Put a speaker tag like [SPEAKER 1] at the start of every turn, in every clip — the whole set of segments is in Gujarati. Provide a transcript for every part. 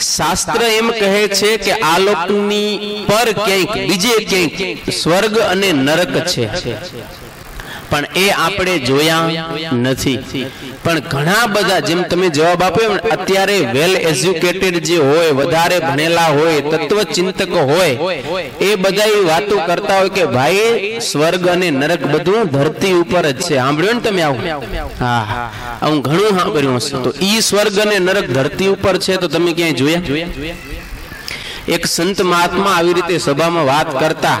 [SPEAKER 1] શાસ્ત્ર એમ કહે છે કે આ લોકની પર ક્યાંક, બીજે ક્યાંક સ્વર્ગ અને નરક છે. પણ એ આપણે જોયા નથી. પણ ઘણા બધા, જેમ તમે જવાબ આપ્યો અત્યારે વેલ એજ્યુકેટેડ જે હોય, વધારે ભણેલા હોય, તત્વચિંતક હોય, એ બધા એ વાતો કરતા હોય કે ભાઈ, સ્વર્ગ અને નરક બધું ધરતી ઉપર જ છે. સાંભળ્યું ને તમે આવું? હા હા. હું ઘણું સાંભળ્યું હશે. તો ઈ સ્વર્ગ અને નરક ધરતી ઉપર છે તો તમે ક્યાંય જોયા? એક સંત મહાત્મા આવી રીતે સભામાં વાત કરતા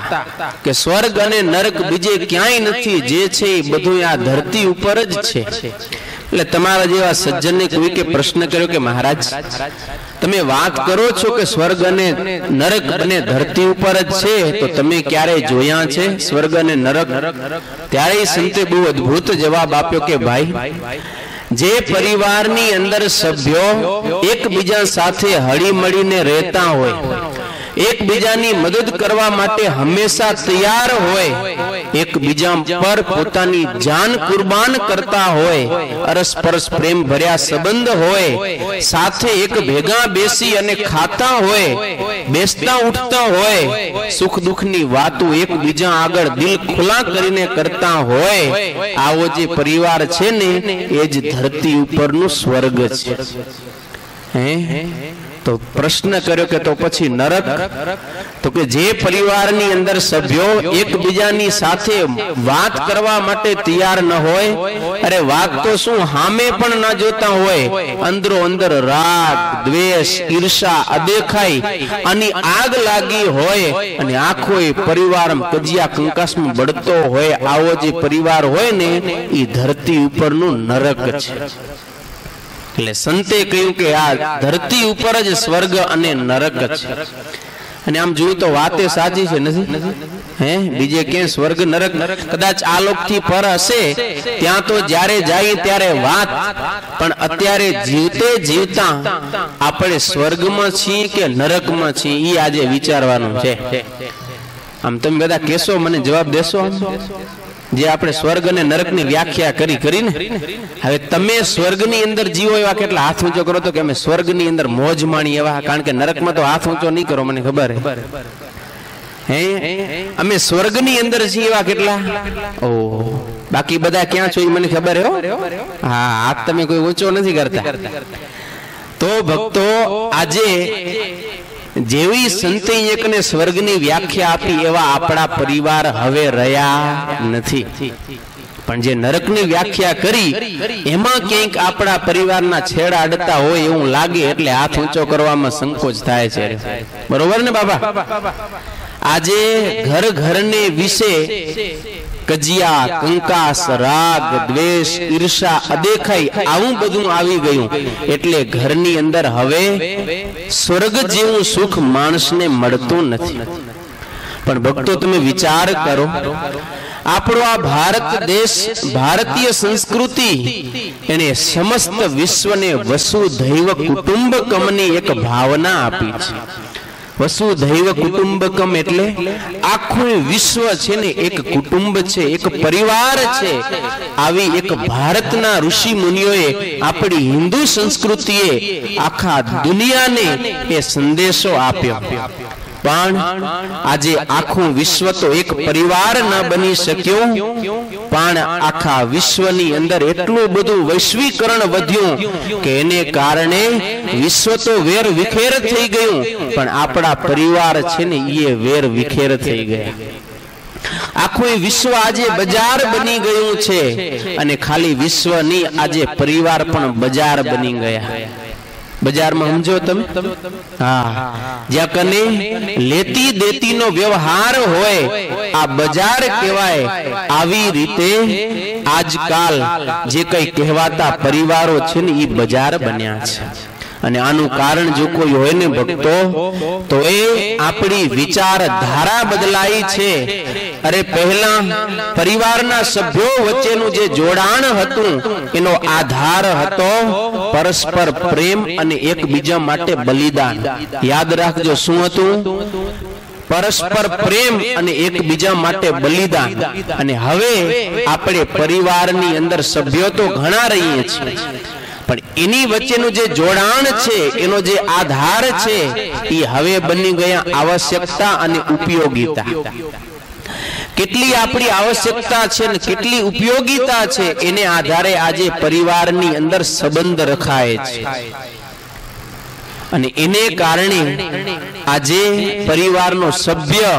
[SPEAKER 1] કે સ્વર્ગ અને નરક બીજે ક્યાંય નથી, જે છે એ બધું આ ધરતી ઉપર જ છે. એટલે તમારા જેવા સજ્જનને કોઈ કે પ્રશ્ન કર્યો કે મહારાજ, તમે વાત કરો છો કે સ્વર્ગ અને નરક અને ધરતી ઉપર જ છે, તો તમે ક્યારે જોયા છે સ્વર્ગ અને નરક? ત્યારે સંતે બહુ અદ્ભુત જવાબ આપ્યો કે, ભાઈ જે પરિવારની અંદર સભ્યો એકબીજા સાથે હળીમળીને રહેતા હોય એકબીજાની મદદ કરવા માટે હંમેશા તૈયાર હોય. એકબીજા પર પોતાની જાન કુરબાન કરતા હોય. અરસપરસ પ્રેમ ભર્યા સંબંધ હોય. સાથે એક ભેગા બેસી અને ખાતા હોય. બેસતા ઉઠતા હોય. સુખ દુઃખની વાતો એકબીજા આગળ દિલ ખુલ્લા કરીને કરતા હોય. આવો જે પરિવાર છે ને, એ જ ધરતી ઉપરનું સ્વર્ગ છે. હે? તો પ્રશ્ન કર્યો કે તો પછી નરક? તો કે જે પરિવારની અંદર સભ્યો એકબીજાની સાથે વાત કરવા માટે તૈયાર ન હોય, અરે વાત તો શું હામે પણ ના જોતા હોય? અંદરો અંદર રાગ, દ્વેષ, ઈર્ષા, અદેખાઈ અને આગ લાગી હોય અને આખો એ પરિવાર કજિયા કંકાસમાં બળતો હોય, આવો જે પરિવાર હોય ને, એ ધરતી ઉપરનું નરક છે. એટલે સંતે કહ્યું કે આ ધરતી ઉપર જ સ્વર્ગ અને નરક છે. અને આમ જોયું તો વાતે સાચી છે, નથી? હે? બીજે ક્યાંય સ્વર્ગ, નરક? કદાચ આ લોકથી પર હશે, ત્યાં તો જ્યારે જાય ત્યારે વાત. પણ અત્યારે જીવતે જીવતા આપણે સ્વર્ગમાં છીએ કે નરકમાં છીએ એ આજે વિચારવાનું છે. આમ તમે બધા કેશો મને જવાબ દેશો? જે આપણે સ્વર્ગ અને નરકની વ્યાખ્યા કરી, કરીને હવે તમે સ્વર્ગની અંદર જીવો એવા કેટલા હાથ ઊંચો કરો તો કે અમે સ્વર્ગની અંદર મોજ માણી એવા, કારણ કે નરકમાં તો હાથ ઊંચો નહીં કરો, મને ખબર હે. અમે સ્વર્ગની અંદર છીએ એવા કેટલા? ઓ, બાકી બધા ક્યાં છો એ મને ખબર હો. હા, હાથ તમે કોઈ ઊંચો નથી કરતા. તો ભક્તો, આજે જેવી સંતે એકને સ્વર્ગની વ્યાખ્યા આપી એવા આપણા પરિવાર હવે રહ્યા નથી. પણ જે નરકની વ્યાખ્યા કરી, એમાં ક્યાંક આપણા પરિવારના છેડા અડતા હોય એવું લાગે એટલે હાથ ઊંચો કરવામાં સંકોચ થાય છે. બરોબર ને બાબા? આજે ઘર ઘરને વિશે કજિયા કંકાસ રાગ દ્વેષ ઈર્ષા અદેખાઈ આવું બધું આવી ગયું. એટલે ઘરની અંદર હવે સ્વર્ગ જેવું સુખ માણસને મળતું નથી. પણ ભક્તો તમે વિચાર કરો. આપણો આ ભારત દેશ ભારતીય સંસ્કૃતિ એને સમસ્ત વિશ્વને વસુધૈવ કુટુંબકમની એક ભાવના આપી છે. વસુધૈવ કુટુંબકમ એટલે આખું વિશ્વ છે ને એક કુટુંબ છે એક પરિવાર છે. આવી એક ભારતના ઋષિ મુનિઓએ આપણી હિન્દુ સંસ્કૃતિએ આખા દુનિયાને એ સંદેશો આપ્યો. પણ આજે આખું વિશ્વ તો એક પરિવાર ન બની શક્યું. પણ આખા વિશ્વની અંદર એટલું બધું વૈશ્વીકરણ વધ્યું કે એને કારણે વિશ્વ તો વેર વિખેર થઈ ગયું. પણ આપણા પરિવાર છે ને એ વેર વિખેર થઈ ગયા. આખું વિશ્વ આજે બજાર બની ગયું છે. અને ખાલી વિશ્વની આજે પરિવાર પણ બજાર બની ગયા. બજારમાં સમજો તમે? હા. જ્યાં કને લેતી દેતી નો વ્યવહાર હોય, આ બજાર કહેવાય. આવી રીતે આજકાલ જે કઈ કહેવાતા પરિવારો છે ને એ બજાર બન્યા છે. અને આનું કારણ જો કોઈ હોય ને ભક્તો તો એ આપણી વિચારધારા બદલાઈ છે. અરે પહેલા પરિવારના સભ્યો વચ્ચેનું જે જોડાણ હતું એનો આધાર હતો પરસ્પર પ્રેમ અને એકબીજા માટે બલિદાન. યાદ રાખજો શું હતું? પરસ્પર પ્રેમ અને એકબીજા માટે બલિદાન. અને હવે આપણે પરિવારની અંદર સભ્યો તો ઘણા રહીએ છીએ. પણ એની વચ્ચેનું જે જોડાણ છે, એનો જે આધાર છે, એ હવે બની ગયા આવશ્યકતા અને ઉપયોગીતા. કેટલી આપણી આવશ્યકતા છે ને કેટલી ઉપયોગીતા છે, એને આધારે આજે પરિવારની અંદર સંબંધ રખાય છે. અને એને કારણે આજે પરિવારનો સભ્ય,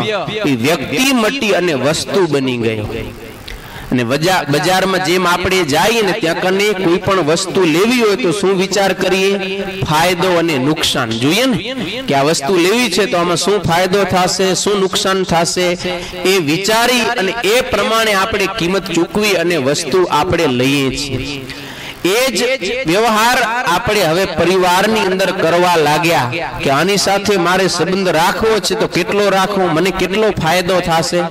[SPEAKER 1] એ વ્યક્તિ મટી અને વસ્તુ બની ગયો અને બજારમાં જેમ આપણે જઈએ ને ત્યાં કને કોઈ પણ વસ્તુ લેવી હોય તો શું વિચાર કરીએ? ફાયદો અને નુકસાન. જોઈએ ને કે આ વસ્તુ લેવી છે તો આમાં શું ફાયદો થશે શું નુકસાન થશે? એ વિચારી અને એ પ્રમાણે આપણે કિંમત ચૂકવી અને વસ્તુ આપણે લઈએ છીએ. એ જ વ્યવહાર આપણે હવે પરિવારની અંદર કરવા લાગ્યા કે આની સાથે મારે સંબંધ રાખવો છે તો કેટલો રાખવો મને કેટલો ફાયદો થશે?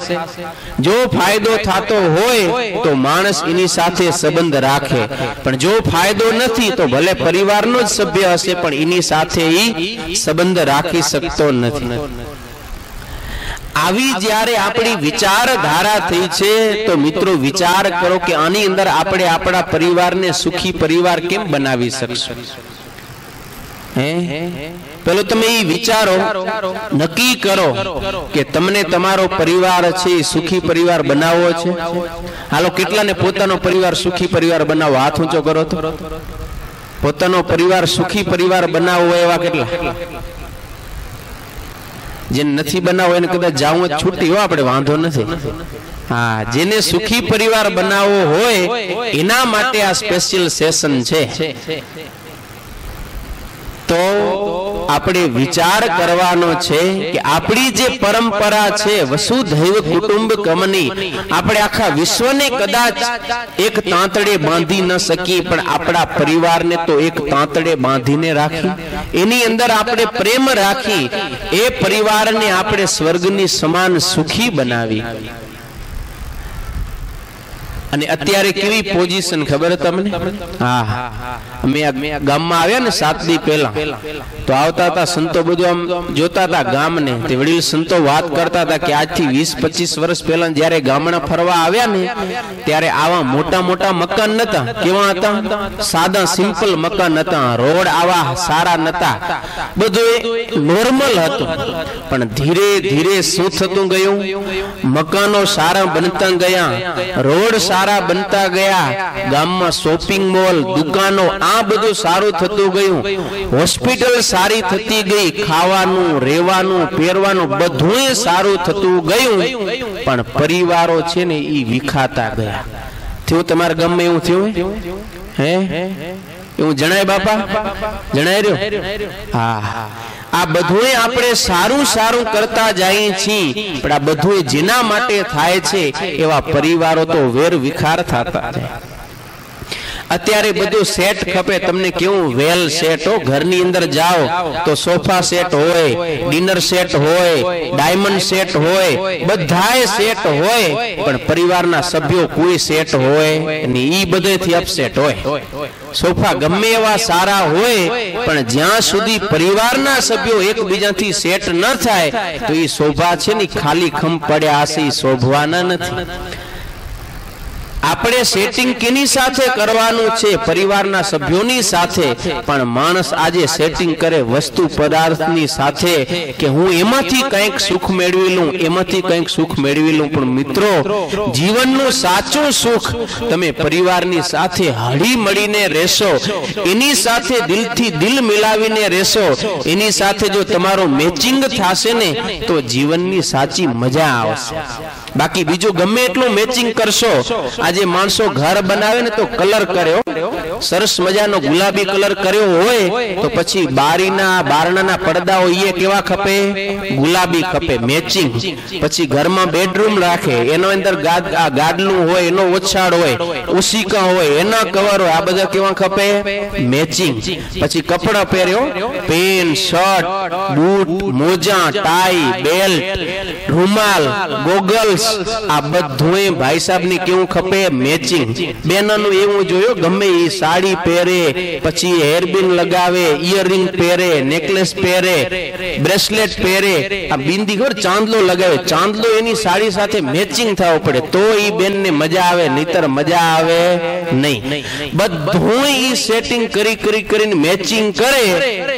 [SPEAKER 1] જો ફાયદો થતો હોય તો માણસ એની સાથે સંબંધ રાખે. પણ જો ફાયદો નથી તો ભલે પરિવારનો જ સભ્ય હશે પણ એની સાથે એ સંબંધ રાખી શકતો નથી. આવી જ્યારે આપણી વિચારધારા થઈ છે તો મિત્રો વિચાર કરો કે આની અંદર આપણે આપણા પરિવારને સુખી પરિવાર કેમ બનાવી શકશું? હે? પેલો તમે એ વિચારો નક્કી કરો કે તમને તમારો પરિવાર છે એ સુખી પરિવાર બનાવવો છે? હાલો કેટલાને પોતાનો પરિવાર સુખી પરિવાર બનાવવો હાથ ઊંચો કરો તો. પોતાનો પરિવાર સુખી પરિવાર બનાવવો એવા કેટલા? જેને નથી બનાવો એને કદાચ જાવું જ છૂટી હોય આપણે વાંધો નથી. હા, જેને સુખી પરિવાર બનાવવો હોય, એના માટે આ સ્પેશિયલ સેશન છે. તો આપણે વિચાર કરવાનો છે કે આપણી જે પરંપરા છે વસુધૈવ કુટુંબકમની આપણે આખા વિશ્વને કદાચ એક તાંતડે બાંધી ન શકીએ, પણ આપણા પરિવારને તો એક તાંતડે બાંધીને રાખી. એની અંદર આપણે પ્રેમ રાખી, એ પરિવારને આપણે સ્વર્ગની સમાન સુખી બનાવી. અને અત્યારે કેવી પોઝિશન ખબર તમને? હા અમે ગામમાં આવ્યા ને સાત દી પહેલા. તો આવતા હતા સંતો બધું આમ જોતા હતા ગામને. તે વડીલ સંતો વાત કરતા હતા કે આજથી વીસ પચીસ વર્ષ પહેલા જયારે ગામડા ફરવા આવ્યા ને, ત્યારે આવા મોટા મોટા મકાન નતા. કેવા હતા? સાદા સિમ્પલ મકાન હતા રોડ આવા સારા નતા. બધું નોર્મલ હતું. પણ ધીરે ધીરે શું થતું ગયું? મકાનો સારા બનતા ગયા. રોડ સારા બનતા ગયા. ગામમાં શોપિંગ મોલ દુકાનો, આ બધું સારું થતું ગયું. હોસ્પિટલ સારી થતી ગઈ. ખાવાનું, રહેવાનું, પહેરવાનું બધું સારું થતું ગયું. પણ પરિવારો છે ને એ વિખાતા ગયા. થયું તમારા ગામમાં એવું થયું હે? એવું જણાય બાપા? જણાય રહ્યો? હા. આ બધું આપણે સારું સારું કરતા જઈએ છીએ, પણ આ બધું જેના માટે થાય છે એવા પરિવારો તો વેર વિખાર થતા જાય. અત્યારે બધું સેટ ખપે. તમને કેવું વેલ સેટ હો? ઘરની અંદર જાઓ તો સોફા સેટ હોય ડિનર સેટ હોય ડાયમંડ સેટ હોય. બધાય સેટ હોય. પણ પરિવારના સભ્યો કોઈ સેટ હોય ને ઈ બધેથી અપસેટ હોય. સોફા ગમે એવા સારા હોય પણ જ્યાં સુધી પરિવારના સભ્યો એકબીજાથી સેટ ન થાય તો એ શોભા છે ને ખાલી ખમ પડ્યા હશે શોભવાના નથી. આપણે સેટિંગ કેની સાથે કરવાનું છે? પરિવારના સભ્યોની સાથે. પણ માણસ આજે સેટિંગ કરે વસ્તુ પદાર્થની સાથે કે હું એમાંથી કંઈક સુખ મેળવી લઉં એમાંથી કંઈક સુખ મેળવી લઉં. પણ મિત્રો જીવનનું સાચું સુખ તમે પરિવારની સાથે હળી મળીને રહેશો. એની સાથે દિલથી દિલ મિલાવીને રહેશો. એની સાથે જો તમારો મેચિંગ થશે ને તો જીવનની સાચી મજા આવશે. બાકી બીજું ગમે એટલું મેચિંગ કરશો આજે માણસો ઘર બનાવે ને તો કલર કર્યો સરસ મજાનો ગુલાબી કલર કર્યો હોય, તો પછી બારીના, બારણાના પડદાઓ એ કેવા ખપે? ગુલાબી ખપે મેચિંગ પછી ઘરમાં બેડરૂમ રાખે, એનો અંદર ગાડલું હોય, એનો ઓછાડ હોય ઉસીકા હોય, એના કવર હોય આ બધા કેવા ખપે? મેચિંગ પછી કપડા પહેર્યો પેન્ટ શર્ટ, બૂટ, મોજા ટાઈ બેલ્ટ રૂમાલ ગોગલ્સ આ બધું ભાઈ સાહેબની કેવું ખપે? મેચિંગ બેનનું એવું જોયું, ગમે એ સાડી પહેરે, પછી હેરબીન લગાવે ઇયરિંગ પહેરે, નેકલેસ પહેરે, બ્રેસલેટ પહેરે. આ બિંદી ઘર ચાંદલો લગાવે. ચાંદલો એની સાડી સાથે મેચિંગ થવો પડે. તો એ બેનને મજા આવે, નહીતર મજા આવે નહીં. બધું એ સેટિંગ કરી કરી, કરીને મેચિંગ કરે,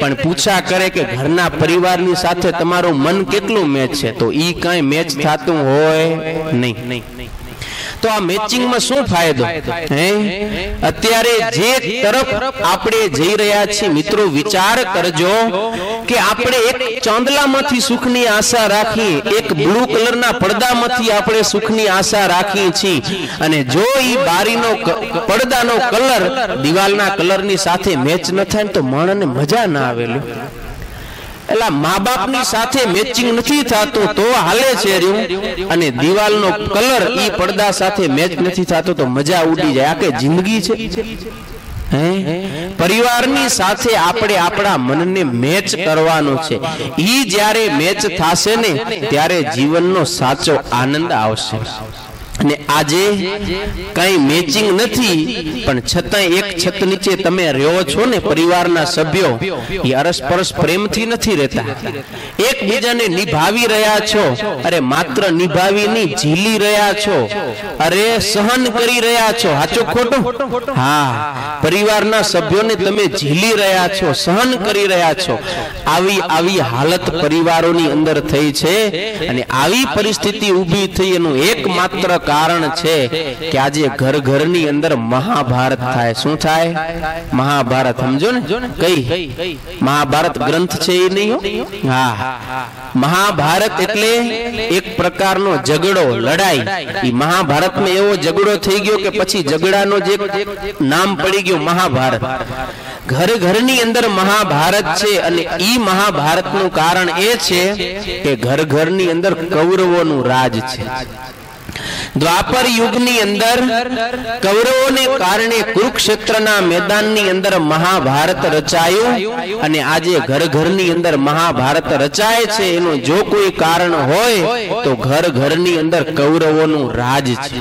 [SPEAKER 1] પણ પૂછા કરે કે ઘરના પરિવારની સાથે તમારું મન કેટલું મેચ છે? તો એ કાંઈ મેચ થતું હોય નહીં નહીં. તો આ મેચિંગમાં શું ફાયદો? હે? અત્યારે જે તરફ આપણે જઈ રહ્યા છીએ, મિત્રો, વિચાર કરજો કે આપણે એક ચાંદલામાંથી સુખની આશા રાખી એક બ્લુ કલરના પડદામાંથી આપણે સુખની આશા રાખી છીએ. અને જો ઈ બારીનો પડદાનો કલર દિવાલના કલરની સાથે મેચ ન થાય તો માણસને મજા ના આવેલું એટલે મા બાપની સાથે મેચિંગ નથી થતું, તો હાલે છે રહ્યું અને દિવાલનો કલર ઈ પડદા સાથે મેચ નથી થતો, તો મજા ઉડી જાય. આ કે જિંદગી છે? પરિવારની સાથે આપણે આપણા મનને મેચ કરવાનો છે. ઈ જ્યારે મેચ થાશે ને, ત્યારે જીવનનો સાચો આનંદ આવશે. અને આજે કઈ મેચિંગ નથી, પણ છતાં એક છત નીચે તમે રહ્યો છો ને પરિવારના સભ્યો, એ અરસપરસ પ્રેમથી નથી રહેતા. એકબીજાને નિભાવી રહ્યા છો, અરે માત્ર નિભાવી નહીં, ઝીલી રહ્યા છો, અરે સહન કરી રહ્યા છો. સાચું ખોટું? હા, પરિવારના સભ્યોને તમે ઝીલી રહ્યા છો, સહન કરી રહ્યા છો. આવી આવી હાલત પરિવારોની અંદર થઈ છે, અને આવી પરિસ્થિતિ ઊભી થઈ એનું એકમાત્ર કારણ છે કે આજે ઘર ઘરની અંદર મહાભારત થાય. શું થાય? મહાભારત, સમજો ને? કઈ? મહાભારત ગ્રંથ છે એ નહીં હા? મહાભારત એટલે એક પ્રકારનો ઝઘડો, લડાઈ. ઈ મહાભારતમાં એવો ઝઘડો થઈ ગયો કે પછી ઝઘડાનો જે નામ પડી ગયું મહાભારત. ઘર ઘરની અંદર મહાભારત છે અને ઈ મહાભારતનું કારણ એ છે કે ઘર ઘરની અંદર કૌરવોનું રાજ છે. દ્વાપર યુગની અંદર કૌરવોને કારણે કુરુક્ષેત્રના મેદાનની અંદર મહાભારત રચાયું અને આજે ઘર ઘરની અંદર મહાભારત રચાય છે. એનું જો કોઈ કારણ હોય તો ઘર ઘરની અંદર કૌરવોનું રાજ છે.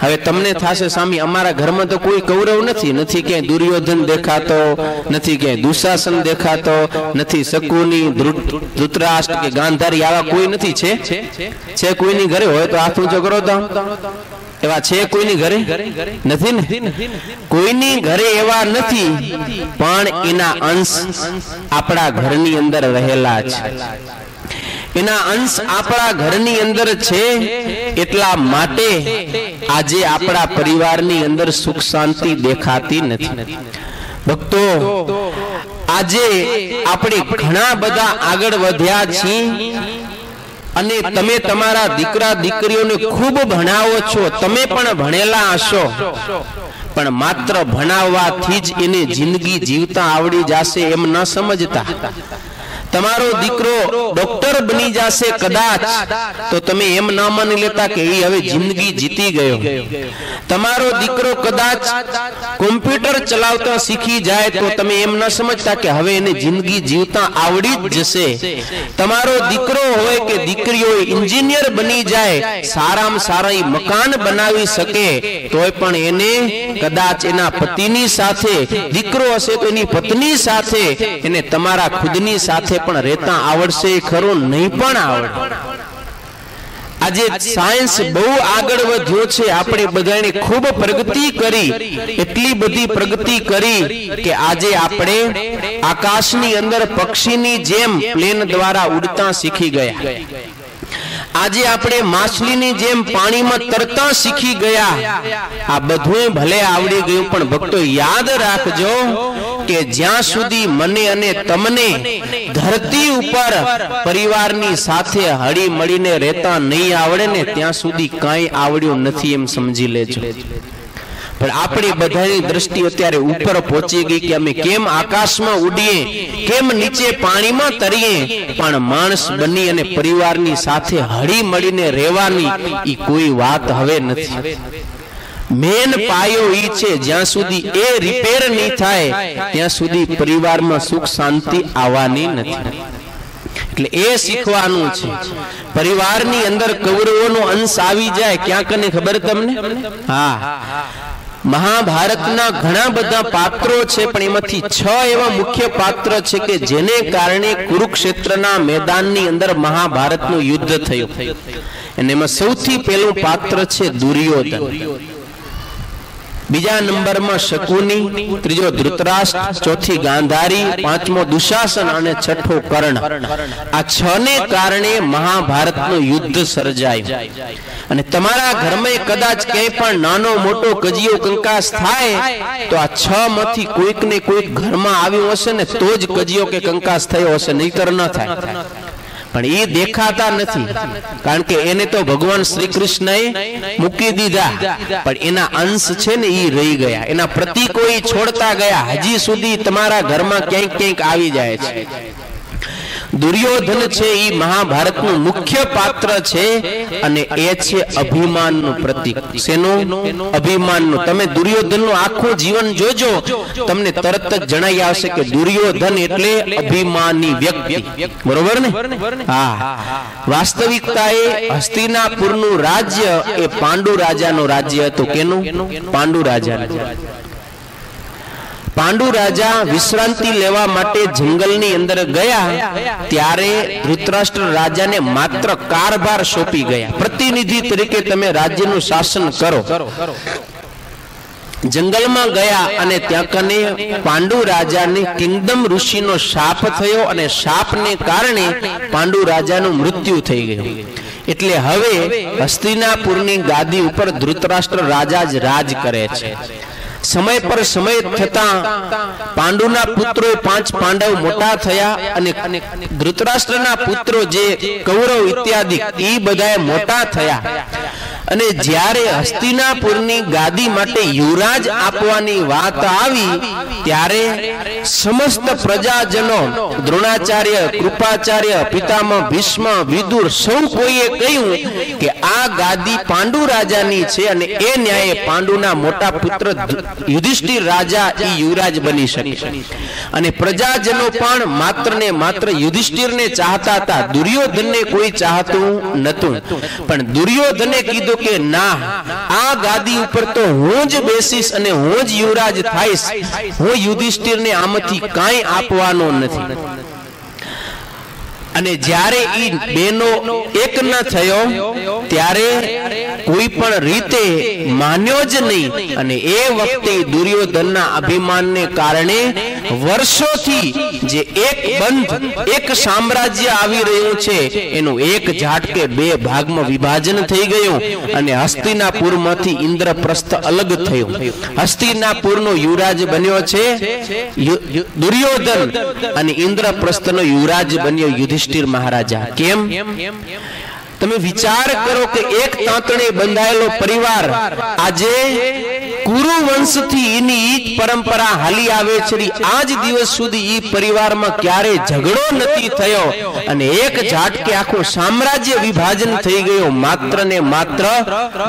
[SPEAKER 1] હવે તમને થશે, સ્વામી, અમારા ઘરમાં તો કોઈ કૌરવ નથી. નથી ક્યાંય દુર્યોધન દેખાતો, નથી ક્યાંય દુશાસન દેખાતો, નથી શકુની ધૃતરાષ્ટ્ર કે ગાંધારી આવા કોઈ નથી છે? છે કોઈની ઘરે? હોય તો હાથ ઊંચો કરો તો. એવા છે કોઈની ઘરે? નથી ને? કોઈની ઘરે એવા નથી, પણ એના અંશ આપણા ઘરની અંદર રહેલા છે. એના અંશ આપણા ઘરની અંદર છે એટલા માટે આજે આપણા પરિવારની અંદર સુખ શાંતિ દેખાતી નથી. ભક્તો, આજે આપણે ઘણા બધા આગળ વધ્યા છીએ. અને તમે તમારા દીકરા, દીકરીઓને ખૂબ ભણાવો છો. તમે પણ ભણેલા હશો. પણ માત્ર ભણાવવાથી જ એને જિંદગી જીવતા આવડી જશે એમ ન સમજતા. તમારો દીકરો ડોક્ટર બની જશે કદાચ. તો તમે એમ ના માની લેતા કે એ હવે જિંદગી જીતી ગયો. તમારો દીકરો કદાચ કોમ્પ્યુટર ચલાવતા શીખી જાય તો તમે એમ ન સમજતા કે હવે એને જિંદગી જીવતા આવડી જ જશે. તમારો દીકરો હોય કે દીકરી હોય એન્જિનિયર બની જાય સારામાં સારા મકાન બનાવી શકે તોય પણ એને કદાચ એના પતિની સાથે દીકરો હશે તો એની પત્ની સાથે એને તમારા ખુદની સાથે પણ રહેતા આવડશે ખરું, નહીં પણ આવડે. આજે સાયન્સ બહુ આગળ વધ્યો છે. આપણે બધાને ખૂબ પ્રગતિ કરી, એટલી બધી પ્રગતિ કરી કે આજે આપણે આકાશની અંદર પક્ષીની જેમ પ્લેન દ્વારા ઉડતા શીખી ગયા. આજે આપણે માછલીની જેમ પાણીમાં તરતા શીખી ગયા. આ બધું ભલે આવડી ગયું, પણ ભક્તો યાદ રાખજો કે જ્યાં સુધી મને અને તમને ધરતી ઉપર પરિવારની સાથે હળી મળીને રહેતા નહીં આવડે ને ત્યાં સુધી કાંઈ આવડ્યું નથી એમ સમજી લેજો. પણ આપણી બધાની દ્રષ્ટિ અત્યારે ઉપર પહોંચી ગઈ કે અમે કેમ આકાશમાં ઉડીએ, કેમ નીચે પાણીમાં તરીએ, પણ માણસ બની અને પરિવારની સાથે હળી મળીને રહેવાની એ કોઈ વાત હવે નથી. મેન પાયો ઈ છે, જ્યાં સુધી એ રિપેર નહીં થાય, ત્યાં સુધી પરિવારમાં સુખ શાંતિ આવવાની નથી. એટલે એ શીખવાનું છે. પરિવારની અંદર કૌરવોનો અંશ આવી જાય ક્યાં કને ખબર તમને? હા. મહાભારતના ઘણા બધા પાત્રો છે, પણ એમાંથી છ એવા મુખ્ય પાત્ર છે કે જેને કારણે કુરુક્ષેત્રના મેદાનની અંદર મહાભારતનું યુદ્ધ થયું. અને એમાં સૌથી પહેલું પાત્ર છે દુર્યોધન. બીજા નંબરમાં શકુની, ત્રીજો ધૃતરાષ્ટ્ર, ચોથી ગાંધારી, પાંચમો દુશાસન અને છઠ્ઠો કર્ણ. આ છ ને કારણે મહાભારતનું યુદ્ધ સર્જાયું. અને તમારા ઘરમાં કદાચ ક્યાંય પણ નાનો મોટો કજિયો કંકાસ થાય, તો આ છ માંથી કોઈક ને કોઈક ઘરમાં આવ્યું હશે ને તો જ કજિયો કે કંકાસ થયો હશે, નહીતર ન થાય. પણ એ દેખાતા નથી. કારણ કે એને તો ભગવાન શ્રી કૃષ્ણએ મૂકી દીધા. પણ એના અંશ છે ને એ રહી ગયા. એના પ્રતીકો છોડતા ગયા. હજી સુધી તમારા ઘરમાં ક્યાંક ક્યાંક આવી જાય છે. દુર્યોધન છે એ મહાભારતનું મુખ્ય પાત્ર છે અને એ છે અભિમાનનું પ્રતીક. શેનું? અભિમાનનું. તમે દુર્યોધનનું આખું જીવન જોજો. તમને તરત જ જણાઈ આવશે કે દુર્યોધન એટલે અભિમાની વ્યક્તિ. બરોબર ને? હા. વાસ્તવિકતાએ હસ્તિનાપુરનું રાજ્ય એ પાંડુ રાજાનું રાજ્ય હતું. કેનું? પાંડુ રાજાનું. પાંડુ રાજા વિશ્રાંતિ લેવા માટે જંગલની અંદર ગયા, ત્યારે ધૃતરાષ્ટ્ર રાજાને માત્ર કારભાર સોંપી ગયા. પ્રતિનિધિ તરીકે તમે રાજ્યનું શાસન કરો. જંગલમાં ગયા અને ત્યાં કને પાંડુ રાજાને કિંગડમ ઋષિનો શાપ થયો અને શાપને કારણે પાંડુ રાજાનું મૃત્યુ થઈ ગયું. એટલે હવે હસ્તિનાપુરની ગાદી ઉપર ધૃતરાષ્ટ્ર રાજા જ રાજ કરે છે. સમય પર સમય થતા પાંડુના પુત્રો પાંચ પાંડવ મોટા થયા અને ધૃતરાષ્ટ્રના પુત્રો જે કૌરવ ઇત્યાદિ એ બધા મોટા થયા. અને જ્યારે હસ્તિનાપુરની ગાદી માટે યુવરાજ આપવાની વાત આવી, ત્યારે સમસ્ત પ્રજાજનો, દ્રોણાચાર્ય, કૃપાચાર્ય, પિતામહ, ભીષ્મ, વિદુર સૌ કોઈએ કહ્યું કે આ ગાદી પાંડુ રાજાની છે અને એ ન્યાયે પાંડુના મોટા પુત્ર યુધિષ્ઠિર રાજા એ યુવરાજ બની શકે અને પ્રજાજનો પણ માત્ર ને માત્ર યુધિષ્ઠિરને ચાહતા હતા. દુર્યોધનને કોઈ ચાહતું નતું પણ દુર્યોધને કીધું કે ના, આ ગાદી ઉપર તો હું જ બેસીશ અને હું જ યુવરાજ થાઈશ. હું યુધિષ્ઠિરને આમાંથી કાંઈ આપવાનો નથી. અને જ્યારે એ બેનો એક ન થયો, ત્યારે કોઈ પણ રીતે માન્યો જ નહીં. અને એ વખતે દુર્યોધનના અભિમાનને કારણે વર્ષોથી જે એક બંધ, એક સામ્રાજ્ય આવી રહ્યું છે, એનું એક ઝાટકે બે ભાગમાં વિભાજન થઈ ગયું અને હસ્તિનાપુરમાંથી ઇન્દ્રપ્રસ્થ અલગ થયું. હસ્તિનાપુરનો યુવરાજ બન્યો છે દુર્યોધન અને ઇન્દ્રપ્રસ્થનો યુવરાજ બન્યો યુધિષ્ઠિર. મહારાજા. કેમ? તમે વિચાર કરો કે એક તાંતણે બંધાયેલો પરિવાર આજે કુરુ વંશથી એની ઈ પરંપરા હાલી આવે છે આજ દિવસ સુધી ઈ પરિવારમાં ક્યારે ઝઘડો નથી થયો અને એક ઝાટકે આખું સામ્રાજ્ય વિભાજન થઈ ગયો માત્ર ને માત્ર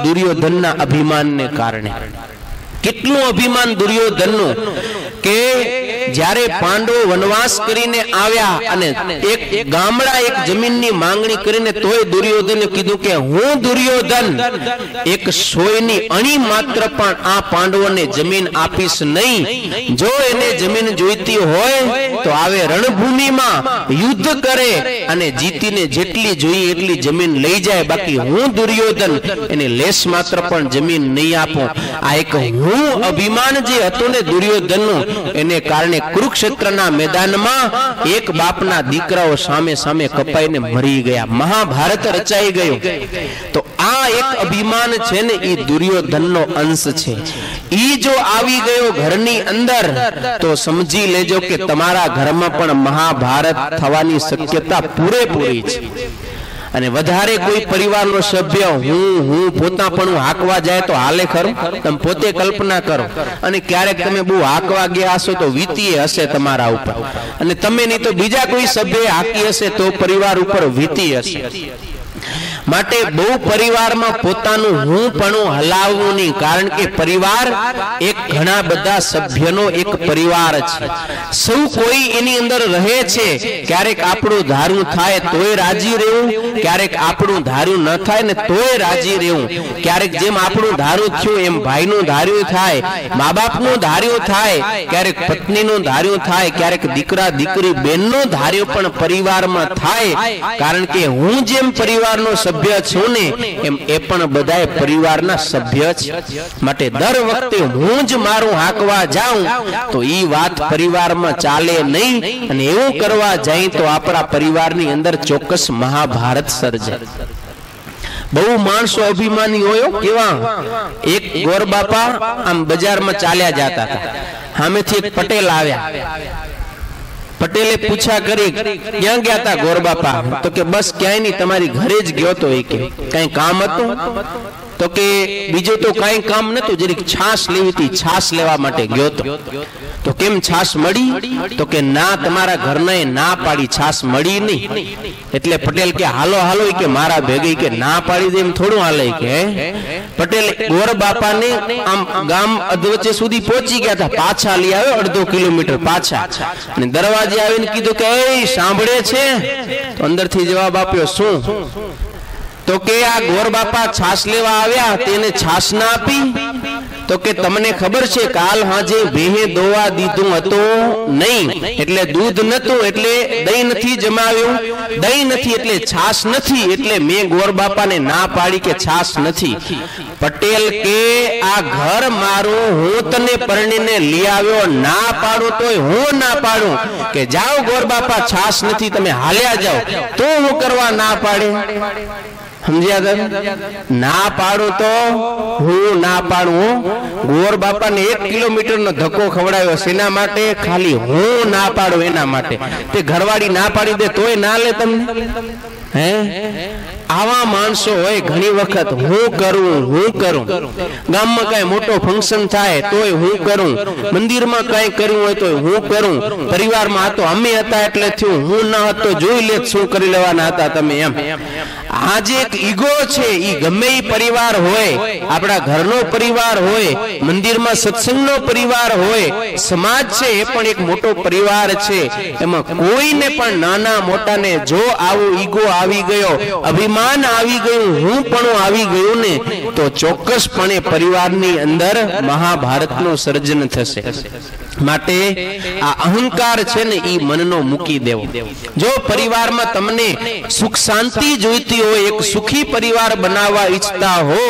[SPEAKER 1] દુર્યોધનના અભિમાનને કારણે. કેટલું અભિમાન દુર્યોધનનું? કે જ્યારે પાંડવો વનવાસ કરીને આવ્યા અને એક ગામડા, એક જમીનની માંગણી કરીને તોય દુર્યોધને કીધું કે, હું દુર્યોધન, એક સોયની અણી માત્ર પણ આ પાંડવોને જમીન આપીશ નહીં. જો એને જમીન જોઈતી હોય, તો આવે રણભૂમિમાં યુદ્ધ કરે અને જીતીને જેટલી જોઈએ એટલી જમીન લઈ જાય. બાકી હું દુર્યોધન, એને લેશ માત્ર પણ જમીન નહીં આપું. આ એક હું અભિમાન જે હતું ને દુર્યોધનનું એને કારણે કુરુક્ષેત્રના મેદાનમાં એક બાપના દીકરાઓ સામે સામે કપાઈને મરી ગયા. મહાભારત રચાઈ ગયું. તો આ એક અભિમાન છે ને એ દુર્યોધનનો અંશ છે. ઈ જો આવી ગયો ઘરની અંદર, તો સમજી લેજો કે તમારા ઘરમાં પણ મહાભારત થવાની શક્યતા પૂરેપૂરી છે. અને વધારે કોઈ પરિવારનો સભ્ય હું હું પોતા પણ હાકવા જાય તો હાલે ખરું? તમે પોતે કલ્પના કરો. અને ક્યારેક તમે બહુ હાકવા ગયા હશો તો વીતીએ હશે તમારા ઉપર. અને તમે નહીં તો બીજા કોઈ સભ્ય હાકી હશે તો પરિવાર ઉપર વીતી હશે. માટે બહુ પરિવારમાં પોતાનું હું પણ હલાવવું નહીં, કારણ કે પરિવાર એક ઘણા બધા સભ્યનો એક પરિવાર છે. સૌ કોઈ એની અંદર રહે છે, ક્યારેક આપણું ધારું થાય તોય રાજી રહેવું, ક્યારેક આપણું ધારું ન થાય ને તોય રાજી રહેવું. ક્યારેક જેમ આપણું ધારું થયું, એમ ભાઈનું ધાર્યું થાય મા બાપનું ધાર્યું થાય, ક્યારેક પત્નીનું ધાર્યું થાય, ક્યારેક દીકરા, દીકરી, બેનનું ધાર્યું પણ પરિવારમાં થાય, કારણ કે હું જેમ પરિવારનો સભ્ય છું ને, એમ એ પણ બધાય પરિવારના સભ્ય છે માટે દર વખતે હું જ મારું હાંકવા જાઉં, તો ઈ વાત પરિવારમાં ચાલે નહીં અને એવું કરવા જાય તો આપણા પરિવારની અંદર ચોક્કસ મહાભારત સર્જાય. બહુ માણસો અભિમાની હોય કેવા? એક ગોર બાપા આમ બજારમાં ચાલ્યા જતા હતા. સામેથી એક પટેલ આવ્યા. પટેલે પૂછા કરી, ક્યાં ગયા હતા ગોરબાપા? તો કે, બસ ક્યાંય નહીં, તમારી ઘરે જ ગયો તો એ કે. કઈ કામ હતું? તો કે બીજું તો કઈ કામ નતું જરીક છાસ લેવી છાસ લેવા માટે ગયો તો. તો કેમ છાસ મળી? તો કે ના, તમારા ઘરના ના પાડી છાસ મળી નહીં. એટલે પટેલ કે, હાલો હાલો કે, મારા ભેગી કે, ના પાડી દે, એમ થોડું હાલે કે પટેલ ગોર બાપાને આમ ગામ અધવચ્ચે સુધી પહોંચી ગયા હતા. પાછા લઈ આવ્યો અડધો કિલોમીટર પાછા. અને દરવાજે આવીને કીધું કે એ સાંભળે છે? તો અંદરથી જવાબ આપ્યો, શું? તો કે આ ગોર બાપા છાસ લેવા આવ્યા, તેને છાસ ના આપી? તો કે તમને ખબર છે કાલ હાજે વેહે દોવા દીધું હતું નહીં. એટલે દૂધ નતું એટલે દહીં નથી જમાવ્યું. દહીં નથી, એટલે છાસ નથી, એટલે મેં ગોર બાપાને ના પાડી કે છાસ નથી. પટેલ કે, આ ઘર મારું, હું તને પરણીને લઈ આવ્યો, ના પાડું તોય હું ના પાડું. કે જાઓ ગોર બાપા છાસ નથી, તમે હાલ્યા જાઓ. તો હું કરવા ના પાડે? સમજ્યા તમે ના પાડું તો હું ના પાડું ગોર બાપાને એક કિલોમીટર નો ધક્કો ખવડાવ્યો શેના માટે? ખાલી હું ના પાડું એના માટે. તે ઘરવાળી ના પાડી દે તોય ના લે તમને. આવા માણસો હોય ઘણી વખત હું કરું હું કરું. ગામમાં કઈ મોટો ફંક્શન થાય તોય હું કરું. મંદિરમાં કઈ કર્યું હોય તો હું કરું. પરિવારમાં હતો અમે હતા એટલે થયું. હું ના હતો, જોઈ લે શું કરી લેવાના હતા તમે એમ. આ જે એક ઈગો છે, ઈ ગમે એ પરિવાર હોય, આપણા ઘરનો પરિવાર હોય, મંદિરમાં સત્સંગનો પરિવાર હોય, સમાજ છે એ પણ એક મોટો પરિવાર છે. એમાં કોઈને પણ નાના મોટાને જો આવો ઈગો આવી ગયો, અભિમાન આવી ગયું, હું પણ આવી ગયું ને, તો ચોક્કસપણે પરિવારની અંદર મહાભારતનું સર્જન થશે. માટે આ અહંકાર છે ને એ મનનો મૂકી દેવો. જો પરિવારમાં તમને સુખ શાંતિ જોઈતી હોય, એક સુખી પરિવાર બનાવવા ઈચ્છતા હો,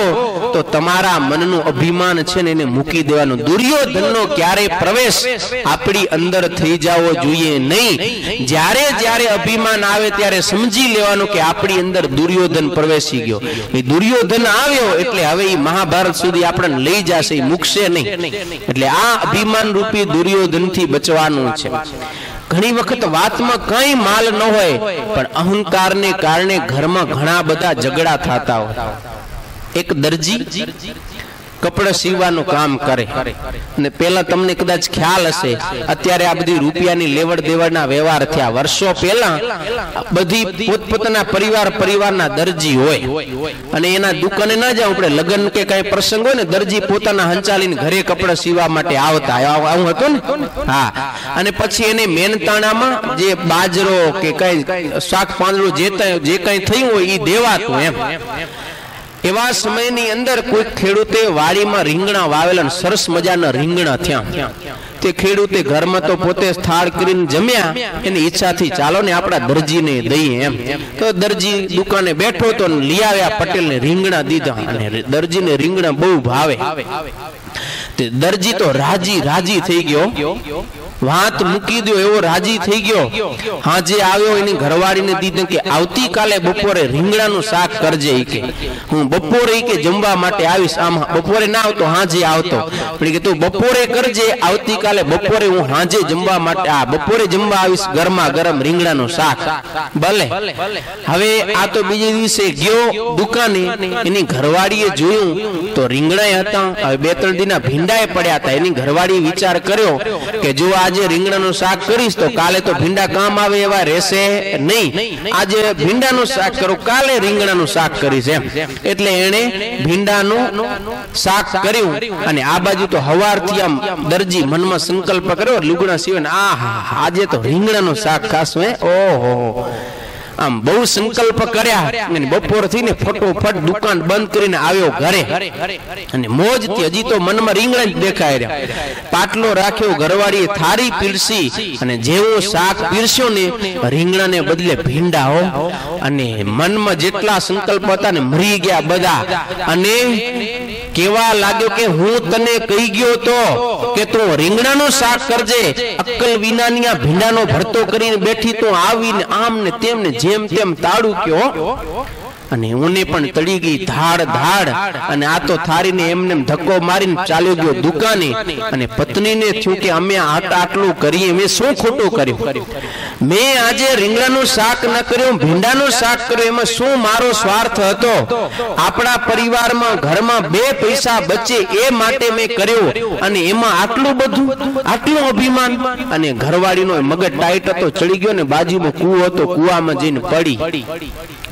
[SPEAKER 1] તો તમારા મનનું અભિમાન છે ને એને મૂકી દેવાનું. દુર્યોધનનો ક્યારે પ્રવેશ આપણી અંદર થઈ જાવો જોઈએ નહીં. જ્યારે જ્યારે અભિમાન આવે, ત્યારે સમજી લેવાનું કે આપણી અંદર દુર્યોધન પ્રવેશી ગયો. એ દુર્યોધન આવ્યો એટલે હવે એ મહાભારત સુધી આપણને લઈ જશે મૂકશે નહીં. એટલે આ અભિમાન રૂપી દુર્યોધનથી બચવાનું છે. ઘણી વખત વાતમાં કઈ માલ ન હોય, પણ અહંકારને કારણે ઘરમાં ઘણા બધા ઝઘડા થતા હોય. એક દરજી કપડા સીવવાનું કામ કરે. અને પેલા તમને કદાચ ખ્યાલ હશે, અત્યારે આ બધી રૂપિયાની લેવડ દેવડના વ્યવહાર થયા. વર્ષો પહેલા બધી પોતપોતાના પરિવાર, પરિવારના દરજી હોય. અને એના દુકાને ના જાવ આપણે લગ્ન કે કઈ પ્રસંગ હોય ને, દરજી પોતાના હંચાલીને ઘરે કપડા સીવા માટે આવતા. આવું હતું ને? હા. અને પછી એને મેનતાણામાં જે બાજરો કે કઈ શાક પાંદડું જે જે કઈ થયું હોય એ દેવાતું એમ. એવા સમયની અંદર કોઈ ખેડૂતે વાડીમાં રીંગણા વાવેલા સરસ મજાના રીંગણા થયા. તે ખેડૂતે ઘરમાં તો પોતે સ્થાળ કરીને જમ્યા, એની ઈચ્છાથી ચાલો ને આપણા દરજીને દઈએ એમ. તો દરજી દુકાને બેઠો તો લઈ આવ્યા પટેલને રીંગણા દીધા અને દરજીને રીંગણા બહુ ભાવે. તે દરજી તો રાજી રાજી થઈ ગયો. વાત મૂકી દો એવો રાજી થઈ ગયો. હાજે આવ્યો, એની ઘરવાળીને દીધું કે આવતીકાલે બપોરે રીંગણાનું શાક કરજે કે હું બપોરે કે જમવા માટે આવીશ, આમ બપોરે ના આવતો, હાજે આવતો. પણ કે તું બપોરે કરજે, આવતીકાલે બપોરે હું હાજે જમવા માટે, આ બપોરે જમવા આવીશ, ગરમા ગરમ રીંગણાનું શાક. ભલે. હવે આ તો બીજે દિવસે ગયો દુકાને, એની ઘરવાળીએ જોયું તો રીંગણાય હતા. હવે બે ત્રણ દિના ભીંડાએ પડ્યા હતા. એની ઘરવાળીએ વિચાર કર્યો કે જો આ આજે રીંગણાનું શાક કરીશ તો કાલે તો ભીંડા કામ આવે એવા રહેશે નહીં. આજે ભીંડાનું શાક કરું, કાલે રીંગણાનું શાક કરીશ એમ. એટલે એણે ભીંડાનું શાક કર્યું અને આ બાજુ તો હવારથી આમ દરજી મનમાં સંકલ્પ કર્યો લુગણા સિવાય આ આજે તો રીંગણાનું શાક ખાશું હે. ઓહો. આમ બહુ સંકલ્પ કર્યા અને બપોરથી ને ફટોફટ દુકાન બંધ કરીને આવ્યો ઘરે. અને મોજથી હજી તો મનમાં રીંગણા જ દેખાય રહ્યા. પાટલો રાખ્યો, ઘરવાળીએ થારી પીરસી અને જેવો શાક પીરસ્યો ને રીંગણાને બદલે ભીંડા હો. અને મનમાં જેટલા સંકલ્પ હતા ને મરી ગયા બધા. અને કેવા લાગ્યો કે હું તને કહી ગયો તો કે તું રીંગણાનું શાક કરજે, અક્કલ વિનાની આ ભીંડાનો ભરતો કરીને બેઠી તું આવીને આમ ને તેમ ને જેમ તેમ તાળું કયો અને ઊને પણ તળી ગઈ ધાડ ધાડ અને આ તો થારીને એમને એમ ધક્કો મારીને ચાલ્યો ગયો દુકાને. અને પત્નીને થયું કે અમે આટ આટલું કરીએ મેં શું ખોટું કર્યું? મેં આજે રીંગણાનું શાક ન કર્યું ભીંડાનું શાક કર્યું એમાં શું મારો સ્વાર્થ હતો? આપણા પરિવારમાં ઘરમાં બે પૈસા બચે એ માટે મેં કર્યો. અને એમાં આટલું બધું આટલું અભિમાન. અને ઘરવાળીનો મગજ ટાઈટ હતો ચડી ગયો ને બાજુમાં કૂવો હતો કૂવામાં જઈને પડી.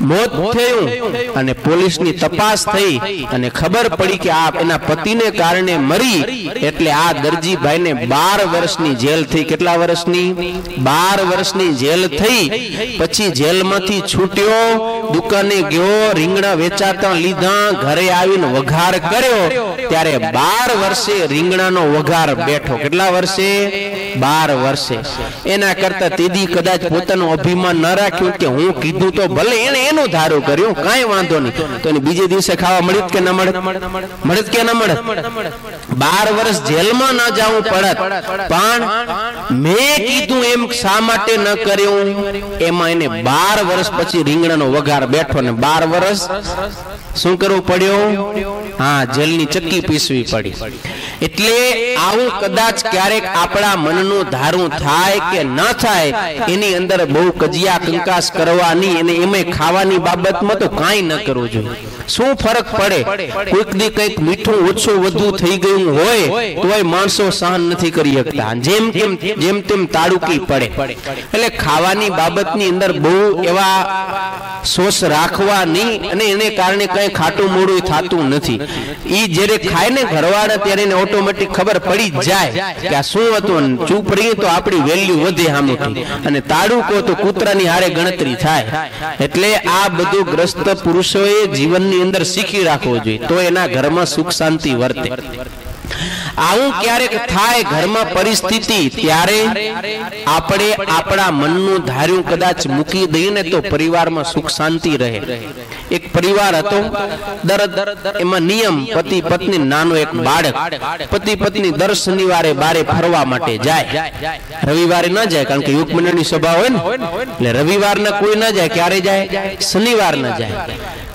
[SPEAKER 1] મોત થયું અને પોલીસની તપાસ થઈ અને ખબર પડી કે આ એના પતિને કારણે મરી એટલે આ દરજીભાઈને બાર વર્ષની જેલ થઈ. કેટલા વર્ષની? બાર વર્ષની જેલ થઈ. પછી જેલમાંથી છૂટ્યો, દુકાને ગયો, રીંગણા વેચાતા લીધા, ઘરે આવીને વઘાર કર્યો. ત્યારે બાર વર્ષે રીંગણાનો વઘાર બેઠો. કેટલા વર્ષે? બાર વર્ષે. એના કરતા તેદી કદાચ પોતાનું અભિમાન ન રાખ્યું કે હું કીધું તો ભલે, એને એનું ધારું કર્યું, કાંઈ વાંધો નહીં. તો એને બીજે દિવસે ખાવા મળ્યું કે ન મળે મળત કે ન મળે બાર વર્ષ જેલમાં ન જવું પડત, પણ મેં કીધું એમ શા માટે ન કર્યું? એમાં એને બાર વર્ષ પછી રીંગણાનો વઘાર બેઠો ને બાર વર્ષ શું કરવું પડ્યું? હા, જેલની ચક્કી પીસવી પડી. એટલે આવું કદાચ ક્યારેક આપણા મનનું ધારું થાય કે ન થાય, એની અંદર બહુ કજિયા કંકાસ કરવાની અને એમાં ખાવાની બાબતમાં તો કાંઈ ન કરવું જોઈએ. શું ફરક પડે? કોઈક દી કંઈક મીઠું ઓછું વધુ થઈ ગયું હોય, તોય માણસો સહન નથી કરી શકતા. જેમ કેમ જેમ તેમ તાળુકી પડે. એટલે ખાવાની બાબતની અંદર બહુ એવા સોસ રાખવા નહીં અને એને કારણે કઈ ખાટું મોડું થતું નથી. એ જ્યારે ખાય ને ઘરવાળા ત્યારે એને ઓટોમેટિક ખબર પડી જાય કે આ શું હતું ચૂપ રહીએ તો આપણી વેલ્યુ વધે સામેથી અને તાળુકો તો કૂતરાની હારે ગણતરી થાય. એટલે આ બધું ગ્રસ્ત પુરુષોએ જીવનની અંદર શીખી રાખવો જોઈએ, તો એના ઘરમાં સુખ શાંતિ વર્તે. આવું ક્યારેક થાય ઘરમાં પરિસ્થિતિ, ત્યારે આપણે આપણા મનનું ધાર્યું કદાચ મૂકી દઈએ તો પરિવારમાં સુખ શાંતિ રહે. એક પરિવાર હતો દરદ એમાં નિયમ, પતિ પત્ની, નાનો એક બાળક. પતિ પત્ની દર શનિવારે બારે ફરવા માટે જાય. રવિવારે ન જાય, કારણ કે યુગ મંડળની સભા હોય ને. એટલે રવિવારના કોઈ ન જાય, ક્યારે જાય? શનિવાર ન જાય.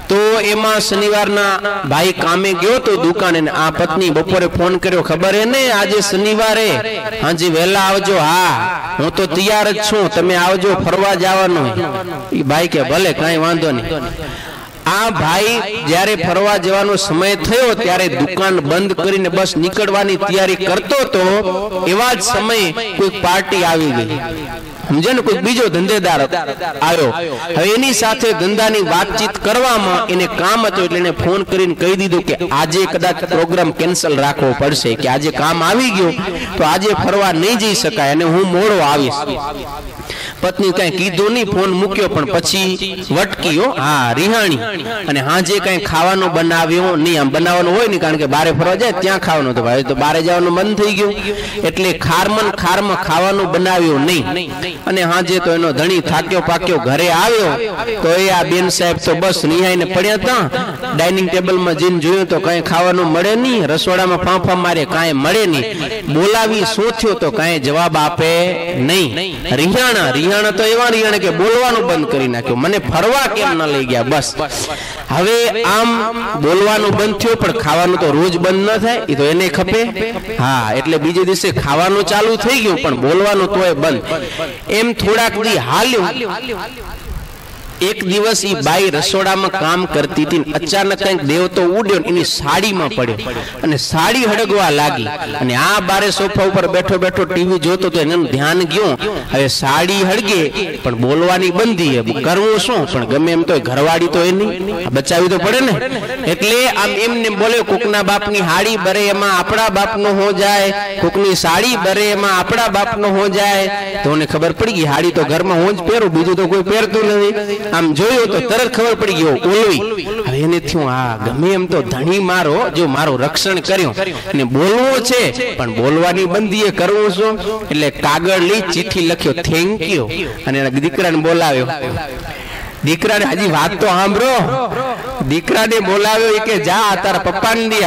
[SPEAKER 1] તો એમાં શનિવારના ભાઈ કામે ગયો તો દુકાને આ પત્ની બપોરે ફોન કર્યો, ખબર હે ને, આજે શનિવારે? હાજી વહેલા આવજો, હા. હું તો તૈયાર જ છું, તમે આવજો, ફરવા જવાનું. એ ભાઈ કે, ભલે, કાંઈ વાંધો નહીં. આ ભાઈ જ્યારે ફરવા જવાનો સમય થયો, ત્યારે દુકાન બંધ કરીને બસ નીકળવાની તૈયારી કરતો તો એવા જ સમયે કોઈ પાર્ટી આવી ગઈ. સમજે ને? કોઈ બીજો ધંધેદાર આવ્યો. હવે એની સાથે ધંધાની વાતચીત કરવામાં એને કામ હતું એટલે એને ફોન કરીને કહી દીધું કે આજે કદાચ પ્રોગ્રામ કેન્સલ રાખવો પડશે, કે આજે કામ આવી ગયું, તો આજે ફરવા નહીં જઈ શકાય અને હું મોડો આવીશ. પત્ની કઈ કીધું નહીં ફોન મૂક્યો પણ પછી વટકીઓ હા રિહાણી. અને હાજે કઈ ખાવાનું બનાવ્યો નહીં આમ બનાવવાનું હોય ને કારણ કે બારે ફરવા જાય ત્યાં ખાવાનું તો ભાઈ. તો બારે જવાનું મન થઈ ગયું. એટલે ખારમન ખારમાં ખાવાનું બનાવ્યું નહીં. અને હાજે તો એનો ધણી થાક્યો પાક્યો ઘરે આવ્યો. તો એ આ બેન સાહેબ તો બસ નિહાઈને પડ્યા હતા ડાઇનિંગ ટેબલમાં જઈને જોયું તો કઈ ખાવાનું મળે નહીં. રસોડામાં ફાંફા મારે કાંઈ મળે નહીં. બોલાવી શું થયો તો કાંઈ જવાબ આપે નહીં. રિહાણા. રિહાણા તો એવા રિહાણા કે બોલવાનું બંધ કરી નાખ્યું. મને ફરવા કેમ ન લઈ ગયા? બસ. હવે આમ બોલવાનું બંધ થયું, પણ ખાવાનું તો રોજ બંધ ન થાય એ તો એને ખપે. હા, એટલે બીજે દિવસે ખાવાનું ચાલુ થઈ ગયું, પણ બોલવાનું તોય બંધ. એમ થોડાક દી હાલ્યું. એક દિવસ એ બાઈ રસોડામાં કામ કરતી હતી અચાનક કંઈક દેવતો ઉડ્યો એની સાડીમાં પડ્યો. અને સાડી હડગવા લાગી. અને આ બારે સોફા ઉપર બેઠો બેઠો ટીવી જોતો તો એનું ધ્યાન ગયું. હવે સાડી હળગે પણ બોલવાની બંધી કરવું શું? પણ ગમે એમ તો ઘરવાળી તો એની બચાવી તો પડે ને. એટલે આમ એમને બોલ્યો, કોકના બાપની હાડી બરે એમાં આપણા બાપનો હો જાય. કોકની સાડી બરે એમાં આપણા બાપનો હો જાય. તો ખબર પડી ગઈ, હાડી તો ઘરમાં હું જ પહેરું, બીજું તો કોઈ પહેરતું નથી. આમ જોયું તો તરત ખબર પડી ગયો ઓલવી. હવે એને થયું આ ગમે એમ તો ધણી મારો જો મારું રક્ષણ કર્યું. અને બોલવો છે પણ બોલવાની બંધીએ કરવું શું? એટલે કાગળ લઈ ચિઠ્ઠી લખ્યો થેન્ક યુ અને એના દીકરાને બોલાવ્યો. દીકરાને હજી વાત તો સાંભળો. દીકરાને બોલાવ્યો કે, જા તારા પપ્પાને દી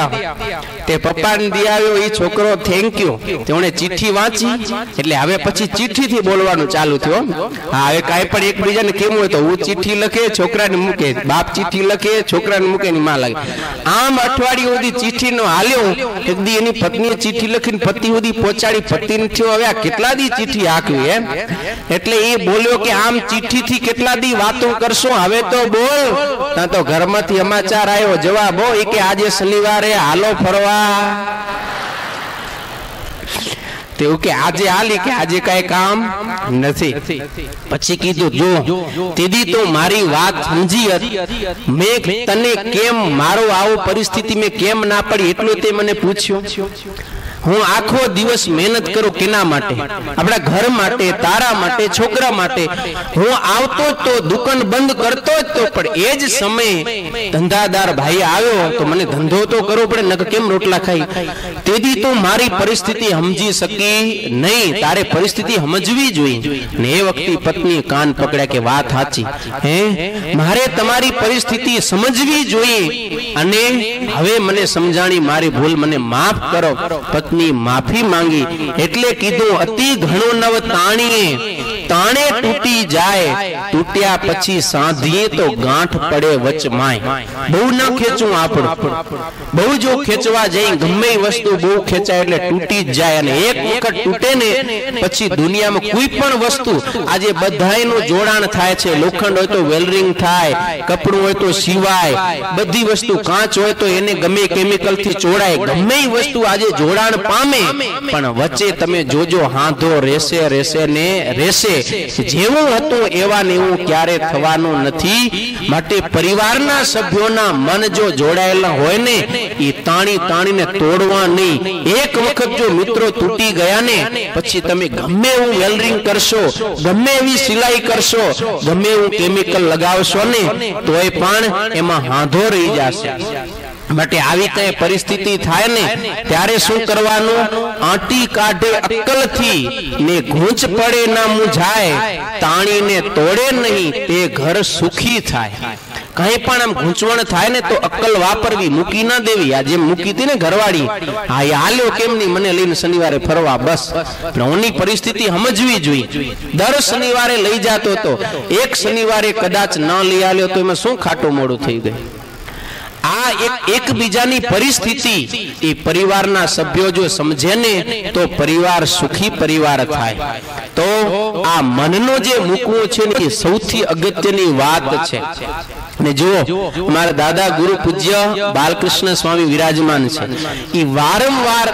[SPEAKER 1] તે પપ્પાને દી આવ્યો એ છોકરો થેન્ક યુ તેણે ચિઠ્ઠી વાંચી. એટલે હવે પછી ચિઠ્ઠીથી બોલવાનું ચાલુ થયું, હા. હવે કાંઈ પણ એકબીજાને કેમ હોય તો હું ચિઠ્ઠી લખે, છોકરાને મૂકે. બાપ ચિઠ્ઠી લખે, છોકરાને મૂકે ની માં લાગે આમ અઠવાડિયું સુધી ચિઠ્ઠીનો હાલ્યો એક દી એની પત્નીએ ચિઠ્ઠી લખીને પતિ સુધી પહોંચાડી. પતિને થયો હવે આ કેટલા દી ચિઠ્ઠી હાકવી એમ એટલે એ બોલ્યો કે, આમ ચિઠ્ઠીથી કેટલા દી વાતો કરશો? હવે તો બોલ. ત્યાં તો ઘરમાંથી સમાચાર આવ્યો. જવાબ હો કે આજે શનિવારે હાલો ફરવા. તેવું કે આજે હાલી કે આજે કઈ કામ નથી. પછી કીધું, જો, તેદી તો મારી વાત સમજી હતી. મેં તને કેમ મારો આવો પરિસ્થિતિ મેં કેમ ના પડી એટલું તે મને પૂછ્યું. હું આખો દિવસ મહેનત કરું કેના માટે? આપણા ઘર માટે, તારા માટે, છોકરા માટે. હું આવતો જ તો દુકાન બંધ કરતો જ તો, પણ એ જ સમયે ધંધાદાર ભાઈ આવ્યો તો મને ધંધો તો કરવો પડે નક કેમ રોટલા ખાઈ? તેથી તો મારી પરિસ્થિતિ સમજી શકી નહીં, તારે પરિસ્થિતિ સમજવી જોઈએ. ને એ વખતે પત્ની કાન પકડ્યા કે વાત સાચી. હે? મારે તમારી પરિસ્થિતિ સમજવી જોઈએ. અને હવે મને સમજાણી, મારી ભૂલ મને માફ કરો. પત્ની માફી માંગી. એટલે કીધું અતિ ઘણો નવ તાણીએ. તાણે તૂટી જાય, તૂટ્યા પછી સાંધીએ તો ગાંઠ પડે વચમાય બહુ ના ખેંચું આપણું. બહુ જો ખેંચવા જઈ, ગમે વસ્તુ બહુ ખેંચાય એટલે તૂટી જ જાય અને એક વખત તૂટે ને પછી દુનિયામાં કોઈ પણ વસ્તુ, આજે બધાયનું જોડાણ થાય છે. લોખંડ હોય તો વેલ્ડિંગ થાય, કપડું હોય તો સિવાય, બધી વસ્તુ કાચ હોય તો એને ગમે કેમિકલથી ચોડાય ગમે વસ્તુ આજે જોડાણ પામે, પણ વચ્ચે તમે જોજો, હાંધો રહેશે રહેશે ને રહેશે જેવું હતું એવા ને એવું ક્યારે થવાનું નથી. માટે પરિવારના સભ્યોના મન જો જોડાયેલા હોય ને, એ તાણી તાણીને તોડવા નહીં. એક વખત જો મિત્રો તૂટી ગયા ને, પછી તમે ગમે એવું વેલ્ડિંગ કરશો, ગમે એવી સિલાઈ કરશો, ગમે એવું કેમિકલ લગાવશો ને, તોય પણ એમાં હાંધો રહી જશે. માટે આવી કઈ પરિસ્થિતિ થાય ને ત્યારે શું કરવાનું? આંટી કાઢે અક્કલથી ને ઘૂંચ પડે ના મુંજાય તાણીને તોડે નહીં તે ઘર સુખી થાય. કઈ પણ આમ ગૂંચવણ થાય ને તો અક્કલ વાપરવી મૂકી ના દેવી. આ જેમ મૂકી હતી ને ઘરવાળી હા એ હાલ્યો કેમ નહીં મને લઈને શનિવારે ફરવા બસ. ઓની પરિસ્થિતિ સમજવી જોઈએ. દર શનિવારે લઈ જતો તો એક શનિવારે કદાચ ન લઈ આવ્યો તો એમાં શું ખાટું મોડું થઈ ગયું? આ એક એકબીજાની પરિસ્થિતિ એ પરિવારના સભ્યો જો સમજે ને તો પરિવાર સુખી પરિવાર થાય. તો આ મનનો જે મૂકવો છે ને એ સૌથી અગત્યની વાત છે. ને જુઓ, મારા દાદા ગુરુ પૂજ્ય બાલકૃષ્ણ સ્વામી વિરાજમાન છે. એ વારંવાર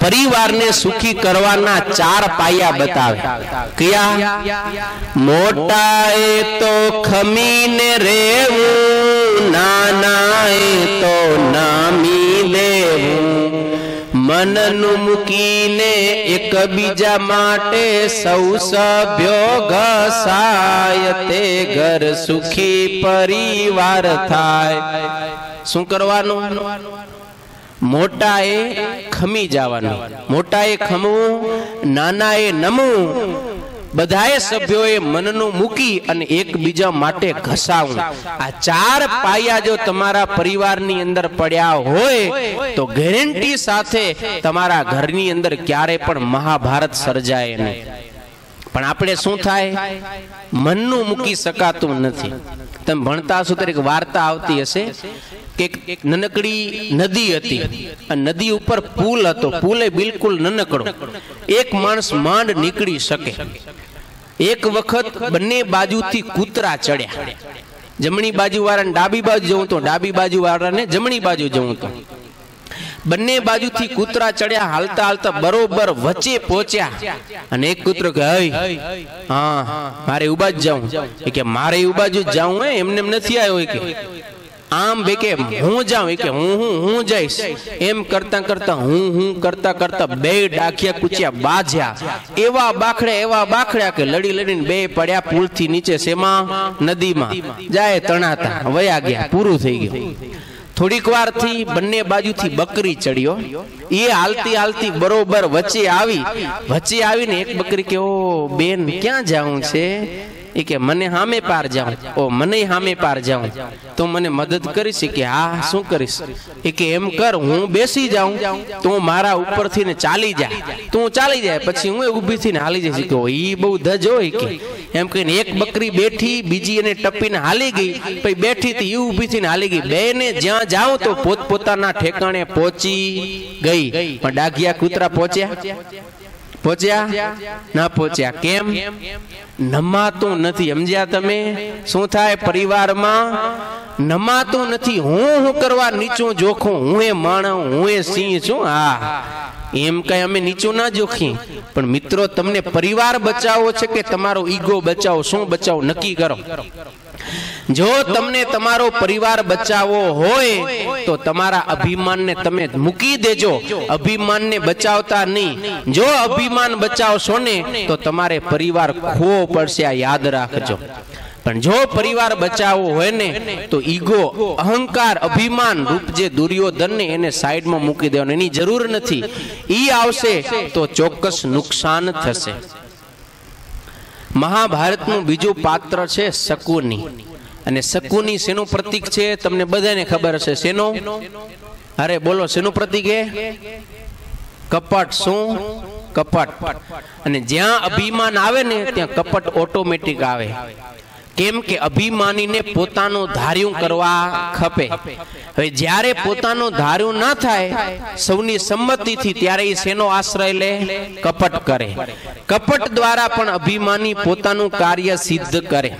[SPEAKER 1] પરિવારને સુખી કરવાના ચાર પાયા બતાવે. કયા? મોટા એ તો ખમીને રેવું, નાના એ તો નામી લેવું. મનનું મૂકીને એકબીજા માટે સૌ સભ્યો ઘસાય તે ઘર સુખી પરિવાર થાય. શું કરવાનું? મોટાએ ખમી જવાનું. મોટાએ ખમવું નાના એ નમવું. બધાએ સભ્યોએ મનનું મૂકી અને એકબીજા માટે ઘસાવું. આ ચાર પાયા જો તમારા પરિવારની અંદર પડ્યા હોય, તો ગેરંટી સાથે તમારા ઘરની અંદર ક્યારે પણ મહાભારત સર્જાય નહીં. પણ આપણે શું થાય? મનનું મૂકી શકાતું નથી. તમે ભણતા હશો ત્યારે એક વાર્તા આવતી હશે કે એક નનકડી નદી હતી. નદી ઉપર પુલ હતો. પુલે બિલકુલ નનકડો. એક માણસ માંડ નીકળી શકે. એક વખત બંને બાજુથી કૂતરા ચડ્યા. જમણી બાજુ વાળાને ડાબી બાજુ જવું તો ડાબી બાજુ વાળાને જમણી બાજુ જવું તો બંને બાજુથી કૂતરા ચડ્યા, હાલતા હાલતા બરોબર વચ્ચે પહોંચ્યા. અને એક કૂતરો કે હા, મારે ઊભા જ જાઉં. કે, મારે ઊભા જ જાઉં હે, એમને એમ નથી આવ્યો. કે, આમ બે કે, હું જાઉં. કે, હું હું હું જઈશ. એમ કરતા કરતા હું હું કરતા કરતા બે ડાખિયા કૂચ્યા બાજ્યા. એવા બાખડ્યા એવા બાખડ્યા કે લડી લડીને બે પડ્યા પુલથી નીચે શેમાં? નદીમાં. જાય તણાતા, વયા ગયા, પૂરું થઈ ગયું. થોડીક વારથી બંને બાજુથી બકરી ચડ્યો. એ હાલતી હાલતી બરોબર વચ્ચે આવી. વચ્ચે આવીને એક બકરી કે ઓ બેન, ક્યાં જવું છે? એ કે મને હામે પાર જાઉં. ઓ, મને હામે પાર જાઉં. તો મને મદદ કરીશ? કે, હા શું કરીશ? એ કે, એમ કર, હું બેસી જાઉં. તું મારા ઉપરથી ને ચાલી જા. તું ચાલી જાય, પછી હું ઊભી થઈને હાલી જઈશ. કે એ બહુ ધજ હોય કે. એમ કહીને એક બકરી બેઠી, બીજી એને ટપીને હાલી ગઈ. પછી બેઠી હતી એ ઊભી થઈને હાલી ગઈ. બે ને જ્યાં જાઉં તો પોતપોતાના ઠેકાણે પહોંચી ગઈ. પણ ડાઘિયા કૂતરા પહોંચ્યા. પહોંચ્યા? ના પહોંચ્યા. કેમ? નમાતું નથી. સમજ્યા તમે? શું થાય પરિવારમાં? નમાતું નથી. હું હું કરવા નીચું જોખું? હું એ માણસ હું એ સિંહ છું? હા. એમ કઈ અમે નીચું ના જોખી. પણ મિત્રો, તમને પરિવાર બચાવો છે કે તમારો ઈગો બચાવો? શું બચાવો? નક્કી કરો. જો તમને તમારો પરિવાર બચાવવો હોય, તો તમારા અભિમાનને તમે મૂકી દેજો. અભિમાનને બચાવતા નહીં. જો અભિમાન બચાવશો ને, તો તમારે પરિવાર ખોવો પડશે, આ યાદ રાખજો. પણ જો પરિવાર બચાવવો હોય ને, તો ઈગો, અહંકાર, અભિમાન રૂપ જે દુર્યોધન ને એને સાઈડમાં મૂકી દેવાનું, એની જરૂર નથી. ઈ આવશે તો ચોક્કસ નુકસાન થશે. મહાભારતનું બીજું પાત્ર છે શકુની. અને શકુની શેનું પ્રતીક છે? તમને બધાને ખબર હશે. શેનો? અરે, બોલો, શેનું પ્રતીક એ? કપટ શું? કપટ. અને જ્યાં અભિમાન આવે ને, ત્યાં કપટ ઓટોમેટિક આવે. કેમ કે અભિમાનીને પોતાનું ધાર્યું કરવા ખપે. હવે જ્યારે પોતાનું ધાર્યું ના થાય, સૌની સંમતિથી ત્યારે એ શેનો આશ્રય લે? કપટ કરે. કપટ દ્વારા પણ અભિમાની પોતાનું કાર્ય સિદ્ધ કરે.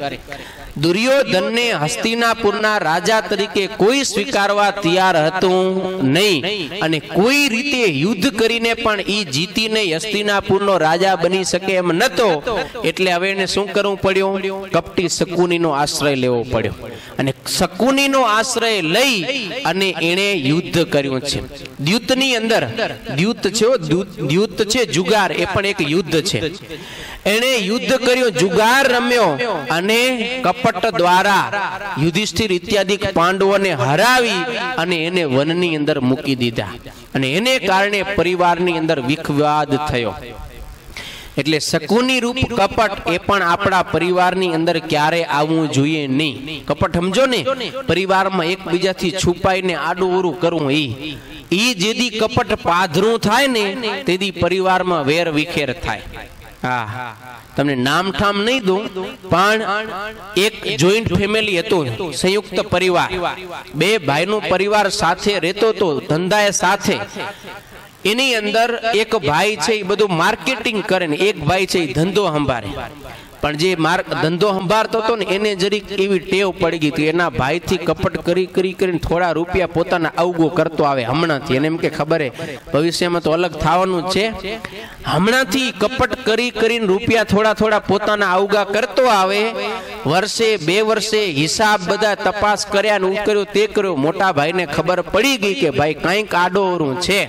[SPEAKER 1] દુર્યોધનને હસ્તિનાપુરના રાજા તરીકે કોઈ સ્વીકારવા તૈયાર હતું નહીં. અને કોઈ રીતે યુદ્ધ કરીને પણ ઈ જીતીને હસ્તિનાપુરનો રાજા બની શકે એમ નતો. એટલે હવે એને શું કરવું પડ્યું? કપટી શકુનીનો આશ્રય લેવો પડ્યો. અને શકુનીનો આશ્રય લઈ અને એણે યુદ્ધ કર્યું છે. દ્યુતની અંદર, દ્યુત છે દ્યુત છે જુગાર, એ પણ એક યુદ્ધ છે. એણે યુદ્ધ કર્યું, જુગાર રમ્યો અને કપટ દ્વારા યુધિષ્ઠિર ઇત્યાદિ પાંડવોને હરાવી અને એને વનની અંદર મૂકી દીધા. અને એને કારણે પરિવારની અંદર વિખવાદ થયો. એટલે શકુની રૂપ કપટ એ પણ આપણા પરિવારની અંદર ક્યારે આવવું જોઈએ નહીં. કપટ સમજો ને, પરિવારમાં એકબીજાથી છુપાઈને આડું ઉરું કરવું ઈ. ઈ જેદી કપટ પાધરું થાય ને, તેદી પરિવારમાં વેર વિખેર થાય. હા. તમને નામ ઠામ નહીં દઉં પણ એક જોઈન્ટ ફેમિલી હતું સંયુક્ત પરિવાર. બે ભાઈનો પરિવાર સાથે રહેતો હતો ધંધાએ સાથે. એની અંદર એક ભાઈ છે એ બધું માર્કેટિંગ કરે ને એક ભાઈ છે એ ધંધો સંભાળે. પણ જે માર્ગ ધંધો સંભાળતો હતો ને, એને જરીક એવી ટેવ પડી ગઈ હતી. એના ભાઈથી કપટ કરી કરી, કરીને થોડા રૂપિયા પોતાના અવગો કરતો આવે હમણાંથી. એને એમ કે ખબર ભવિષ્યમાં તો અલગ થવાનું છે. હમણાંથી કપટ કરી, કરીને રૂપિયા થોડા થોડા પોતાના અવગા કરતો આવે. વર્ષે, બે વર્ષે હિસાબ બધા તપાસ કર્યા ને કર્યો, તે કર્યો. મોટા ભાઈને ખબર પડી ગઈ કે ભાઈ કંઈક આડોરું છે.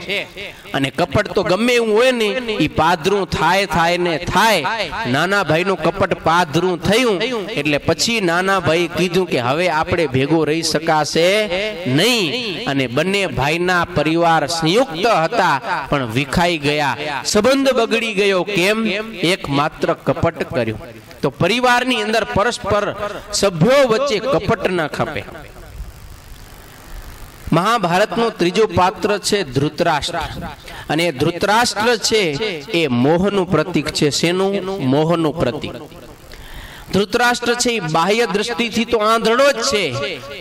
[SPEAKER 1] અને કપટ તો ગમે એવું હોય ને એ પાદરું થાય થાય ને થાય. નાના ભાઈનું કપટ પાદરું થયું એટલે પછી નાના ભાઈ કીધું કે હવે આપણે ભેગો રહી શકાશે નહીં. અને બંને ભાઈના પરિવાર સંયુક્ત હતા, પણ વિખાઈ ગયા. સંબંધ બગડી ગયો કેમ? એક માત્ર કપટ કર્યું. તો પરિવારની અંદર પરસ્પર સભ્યો વચ્ચે કપટ ન ખપે. મહાભારતનું ત્રીજું પાત્ર છે ધૃતરાષ્ટ્ર. અને ધૃતરાષ્ટ્ર છે એ મોહનું પ્રતીક છે. શેનું? મોહનું પ્રતીક. ધૃતરાષ્ટ્ર છે એ બાહ્ય દ્રષ્ટિથી તો આંધળો જ છે.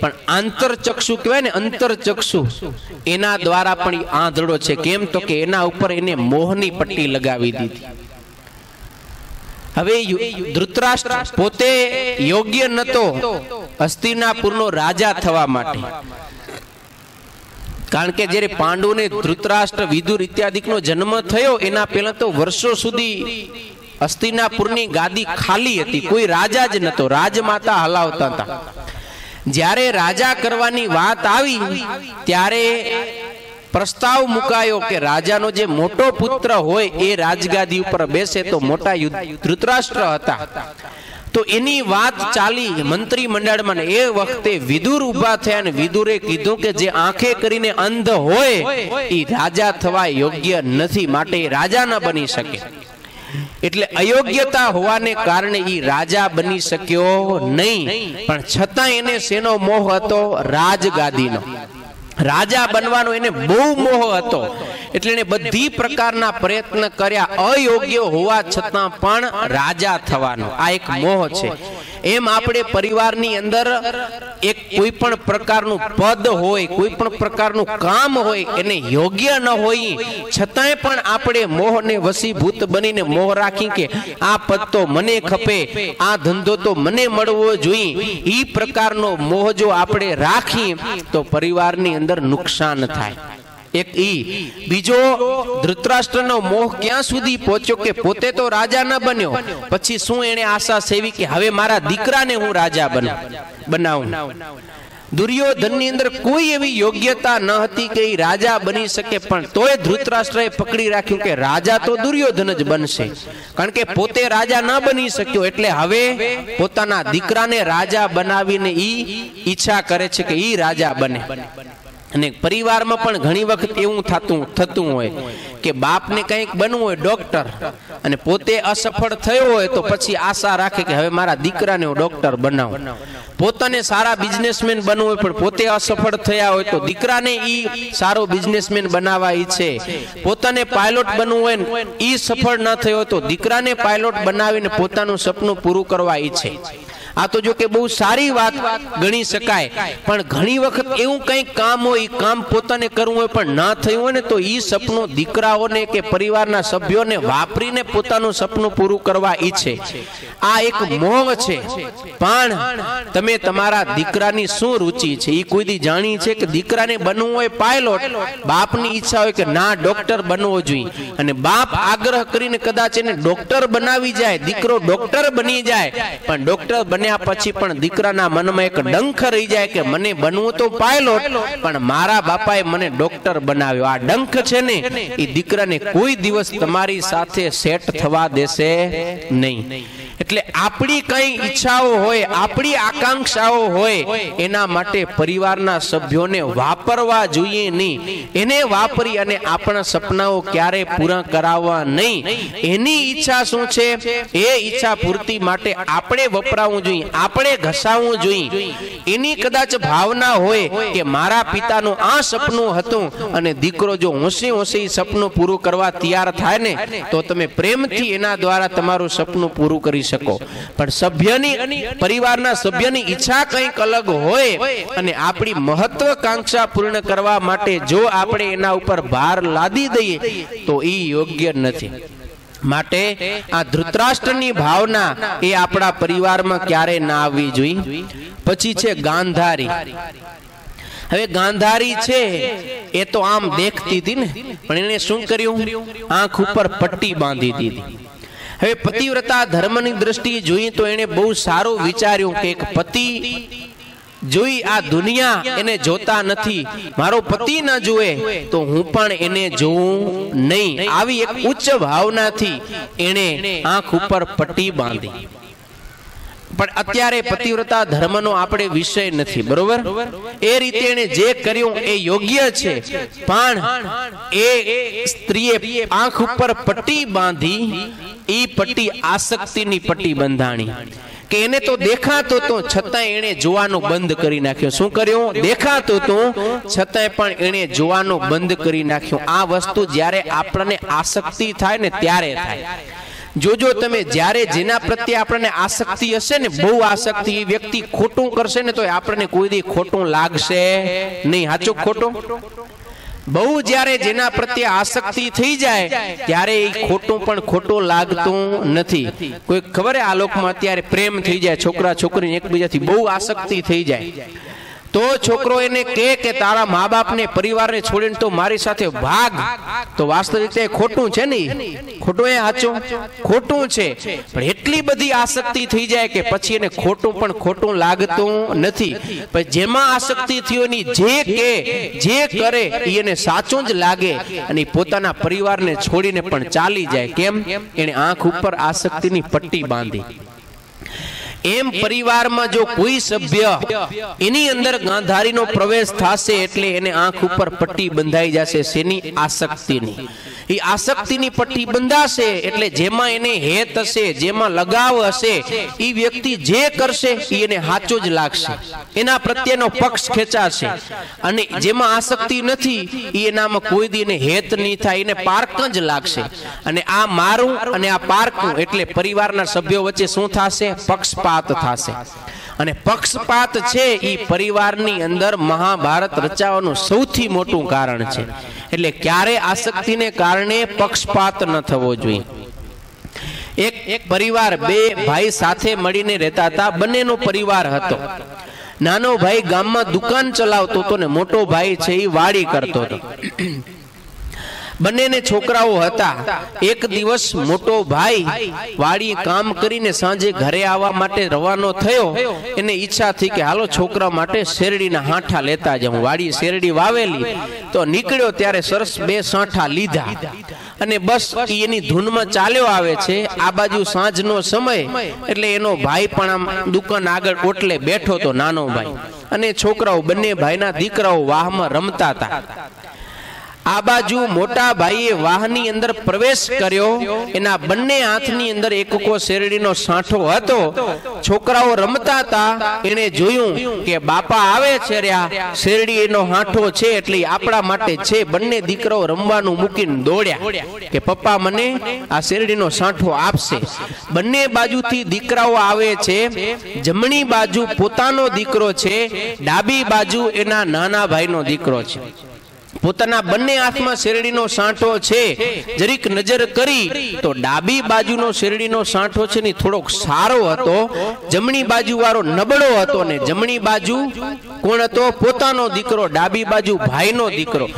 [SPEAKER 1] પણ આંતરચક્ષુ કહેવાય ને, અંતરચક્ષુ, એના દ્વારા પણ આંધળો છે. કેમ? તો કે એના ઉપર એને મોહની પટ્ટી લગાવી દીધી. હવે ધૃતરાષ્ટ્ર પોતે યોગ્ય નતો હસ્તિનાપુરનો રાજા થવા માટે. કારણ કે જ્યારે પાંડુને ધૃતરાષ્ટ્ર, વિદુર ઇત્યાદિકનો જન્મ થયો, એના પહેલા તો વર્ષો સુધી અસ્તિનાપુરની ગાદી ખાલી હતી. કોઈ રાજા જ નતો રાજમાતા હલાવતા હતા. જ્યારે રાજા કરવાની વાત આવી, ત્યારે પ્રસ્તાવ મુકાયો કે રાજાનો જે મોટો પુત્ર હોય, એ રાજગાદી ઉપર બેસે તો મોટા ધૃતરાષ્ટ્ર હતા. તો એની વાત ચાલી મંત્રી મંડળમાં એ વખતે વિદુર ઊભા થયા અને વિદુરે કીધું કે જે આંખે કરીને અંધ હોય એ રાજા થવા યોગ્ય નથી, માટે રાજા ન બની શકે. એટલે અયોગ્યતા હોવાને કારણે એ રાજા બની શક્યો નહીં. પણ છતાં એને શેનો મોહ હતો? રાજગાદીનો. રાજા બનવાનો એને બહુ મોહ હતો. એટલે એને બધી પ્રકારના પ્રયત્ન કર્યા. અયોગ્ય હોવા છતાં પણ રાજા થવાનો. આ એક મોહ છે. એમ આપણે પરિવારની અંદર એક કોઈ પણ પ્રકારનું પદ હોય, કોઈ પણ પ્રકારનું કામ હોય, એને યોગ્ય ન હોય, છતાંય પણ આપણે મોહને વસીભૂત બનીને મોહ રાખી કે આ પદ તો મને ખપે, આ ધંધો તો મને મળવો જોઈએ. એ પ્રકારનો મોહ જો આપણે રાખી તો પરિવારની અંદર નુકસાન થાય. એક ઈ, બીજો, ધૃતરાષ્ટ્રનો મોહ ક્યાં સુધી પહોંચ્યો કે પોતે તો રાજા ન બન્યો? પછી શું એને આશા સેવી કે હવે મારા દીકરાને હું રાજા બનાવ બનાવું. દુર્યોધનની અંદર કોઈ એવી યોગ્યતા ન હતી કે એ રાજા બની શકે, પણ તોય ધૃતરાષ્ટ્રએ પકડી રાખ્યું કે રાજા તો દુર્યોધન જ બનશે. કારણ કે પોતે રાજા ન બની શક્યો, એટલે હવે પોતાના દીકરાને રાજા બનાવીને ઈ ઈચ્છા કરે છે કે ઈ રાજા બને. અને પરિવારમાં પણ ઘણી વખત એવું થતું થતું હોય કે બાપને કંઈક બનવું હોય, ડૉક્ટર, અને પોતે અસફળ થયો હોય તો પછી આશા રાખે કે હવે મારા દીકરાને હું ડૉક્ટર બનાવું. પોતાને સારા બિઝનેસમેન બનવું હોય, પણ પોતે અસફળ થયા હોય તો દીકરાને ઈ સારો બિઝનેસમેન બનાવવા ઈચ્છે પોતાને પાયલોટ બનવું હોય ઈ સફળ ન થયો હોય તો દીકરાને પાયલોટ બનાવીને પોતાનું સપનું પૂરું કરવા ઈચ્છે આ તો જો કે બહુ સારી વાત ગણી શકાય. પણ ઘણી વખત એવું કંઈક કામ હોય કામ પોતાને કરવું હોય પણ ના થયું હોય ને તો એ સપનું દીકરાઓને કે પરિવારના સભ્યોને વાપરીને પોતાનું સપનું પૂરું કરવા ઈચ્છે. આ એક મોહ છે. પણ તમે તમારા દીકરાની શું રુચિ છે? એ કોઈ દી જાણી છે કે દીકરાને બનવું હોય પાયલોટ બાપની ઈચ્છા હોય કે ના ડોક્ટર બનવો જોઈએ. અને બાપ આગ્રહ કરીને કદાચ એને ડોક્ટર બનાવી જાય, દીકરો ડોક્ટર બની જાય. પણ ડોક્ટર બન્યા પછી પણ દીકરાના મનમાં એક ડંખ રહી જાય કે મને બનવું તો પાયલોટ પણ મારા બાપાએ મને ડોક્ટર બનાવ્યો. આ ડંખ છે ને, એ દીકરાને કોઈ દિવસ તમારી સાથે સેટ થવા દેશે નહીં. એટલે આપણી કઈ ઈચ્છાઓ હોય, આપણી આકાંક્ષાઓ હોય, એના માટે પરિવારના સભ્યોને વાપરવા જોઈએ નહીં. એને વાપરી અને આપણા સપનાઓ ક્યારે પૂરા કરાવવા નહીં. એની ઈચ્છા શું છે? એ ઈચ્છા પૂર્તિ માટે આપણે વપરાવું જોઈએ. આપણે ઘસાવવું જોઈએ એની કદાચ ભાવના હોય કે મારા પિતાનું આ સપનું હતું અને દીકરો જો હોંશે હોંશે સપનું પૂરું કરવા તૈયાર થાય ને, તો તમે પ્રેમથી એના દ્વારા તમારું સપનું પૂરું કરી શકો. પણ સભ્યની, પરિવારના સભ્યની ઈચ્છા કંઈક અલગ હોય અને આપણી મહત્વકાંક્ષા પૂર્ણ કરવા માટે જો આપણે એના ઉપર ભાર લાદી દઈએ, તો એ યોગ્ય નથી. માટે આ ધૃતરાષ્ટ્રની ભાવના એ આપણા પરિવારમાં ક્યારે ના આવવી જોઈએ? પછી છે ગાંધારી. હવે ગાંધારી છે, એ તો આમ દેખતી હતી ને, પણ એને શું કર્યું? આંખ ઉપર પટ્ટી બાંધી દીધી. હવે પતિવ્રતા ધર્મની દ્રષ્ટિએ જોઈએ તો એને બહુ સારું વિચાર્યું કે એક પતિ જોઈ આ દુનિયા એને જોતા નથી. મારો પતિ ન જુએ તો હું પણ એને જોઉં નહીં. આવી એક ઉચ્ચ ભાવનાથી એને આંખ ઉપર પટ્ટી બાંધી. પણ અત્યારે પતિવ્રતા ધર્મનો આપણે વિષય નથી, બરોબર? એ રીતે એને જે કર્યું એ યોગ્ય છે. પણ એ સ્ત્રીએ આંખ ઉપર પટ્ટી બાંધી એ પટ્ટી આસક્તિની પટ્ટી બંધાણી. કે એને તો દેખાતો તો છતાં એને જોવાનું બંધ કરી નાખ્યો. શું કર્યું? દેખાતું તો. છતાંય પણ એને જોવાનું બંધ કરી નાખ્યું. આ વસ્તુ જ્યારે આપણને આસક્તિ થાય ને ત્યારે થાય. જોજો તમે જ્યારે જેના પ્રત્યે આપણને આસક્તિ હશે ને બહુ આસક્તિ એ વ્યક્તિ ખોટું કરશે ને તો આપણને કોઈ દી ખોટું લાગશે નહીં. સાચું ખોટું? બહુ જ્યારે જેના પ્રત્યે આસક્તિ થઈ જાય, ત્યારે એ ખોટું પણ ખોટું લાગતું નથી. કોઈ ખબર આ લોકમાં અત્યારે પ્રેમ થઈ જાય, છોકરા છોકરીને એકબીજાથી બહુ આસક્તિ થઈ જાય. તો છોકરો એને કે કે તારા મા બાપને પરિવારને છોડીને તો મારી સાથે ભાગ. તો વાસ્તવિક ખોટું છે નહીં ખોટું એ સાચું? ખોટું છે. પણ એટલી બધી આસક્તિ થઈ જાય કે પછી એને ખોટું પણ ખોટું લાગતું નથી. પણ જેમાં આસક્તિ થયો એની જે કે, જે કરે એને સાચું જ લાગે. અને પોતાના પરિવારને છોડીને પણ ચાલી જાય. કેમ? એને આંખ ઉપર આસક્તિની પટ્ટી બાંધી. એમ પરિવારમાં જો કોઈ સભ્ય એની અંદર ગાંધારીનો પ્રવેશ થશે એટલે એને આંખ ઉપર પટ્ટી બંધાઈ જશે, શેની? આસક્તિની. એ આસક્તિની પટ્ટી બંધાશે, એટલે જેમાં એને હેત હશે, જેમાં લગાવ હશે એ વ્યક્તિ જે કરશે એ એને સાચો જ લાગશે. એના પ્રત્યેનો પક્ષ ખેંચાશે. અને જેમાં આસક્તિ નથી એ એનામાં કોઈ દી એને હેત નહીં થાય, એને પાર્ક જ લાગશે. અને આ મારું અને આ પાર્કનું એટલે પરિવારના સભ્યો વચ્ચે શું થશે? પક્ષપાત થશે. અને પક્ષપાત છે એ પરિવારની અંદર મહાભારત રચાવાનું સૌથી મોટું કારણ છે. એટલે ક્યારે આસક્તિને કારણે પક્ષપાત ન થવો જોઈએ. એક એક પરિવાર બે ભાઈ સાથે મળીને રહેતા હતા. બંનેનો પરિવાર હતો. નાનો ભાઈ ગામમાં દુકાન ચલાવતો હતો ને મોટો ભાઈ છે એ વાડી કરતો હતો. બંનેને છોકરાઓ હતા. એક દિવસ મોટો ભાઈ વાડી કામ કરીને સાંજે ઘરે આવવા માટે રવાનો થયો. એને ઈચ્છા થઈ કે હાલો છોકરા માટે શેરડીના હાંઠા લેતા જાઉં. વાડી શેરડી વાવેલી તો નીકળ્યો ત્યારે સરસ બે સાંઠા લીધા. અને બસ એની ધૂનમાં ચાલ્યો આવે છે. આ બાજુ સાંજનો સમય એટલે એનો ભાઈ પણ આમ દુકાન આગળ ઓટલે બેઠો તો નાનો ભાઈ. અને છોકરાઓ બંને ભાઈના દીકરાઓ વાહમાં રમતા હતા. આ બાજુ મોટા ભાઈએ વાહની અંદર પ્રવેશ કર્યો. એના બંને હાથની અંદર એકકો શેરડીનો સાંઠો હતો. છોકરાઓ રમતા હતા. એને જોયું કે બાપા આવે છે રહ્યા. શેરડી એનો હાંઠો છે એટલે આપણા માટે છે. બંને દીકરાઓ રમવાનું મૂકીને દોડ્યા કે પપ્પા મને આ શેરડીનો સાંઠો આપશે. બંને બાજુથી દીકરાઓ આવે છે. જમણી બાજુ પોતાનો દીકરો છે. ડાબી બાજુ એના નાના ભાઈનો દીકરો છે. પોતાના બંને હાથમાં શેરડીનો સાંઠો છે. જરીક નજર કરી તો ડાબી બાજુનો શેરડીનો સાંઠો છે ને થોડોક સારો હતો. જમણી બાજુ વાળો નબળો હતો ને જમણી બાજુ કોણ હતો? પોતાનો દીકરો, ડાબી બાજુ ભાઈનો દીકરો.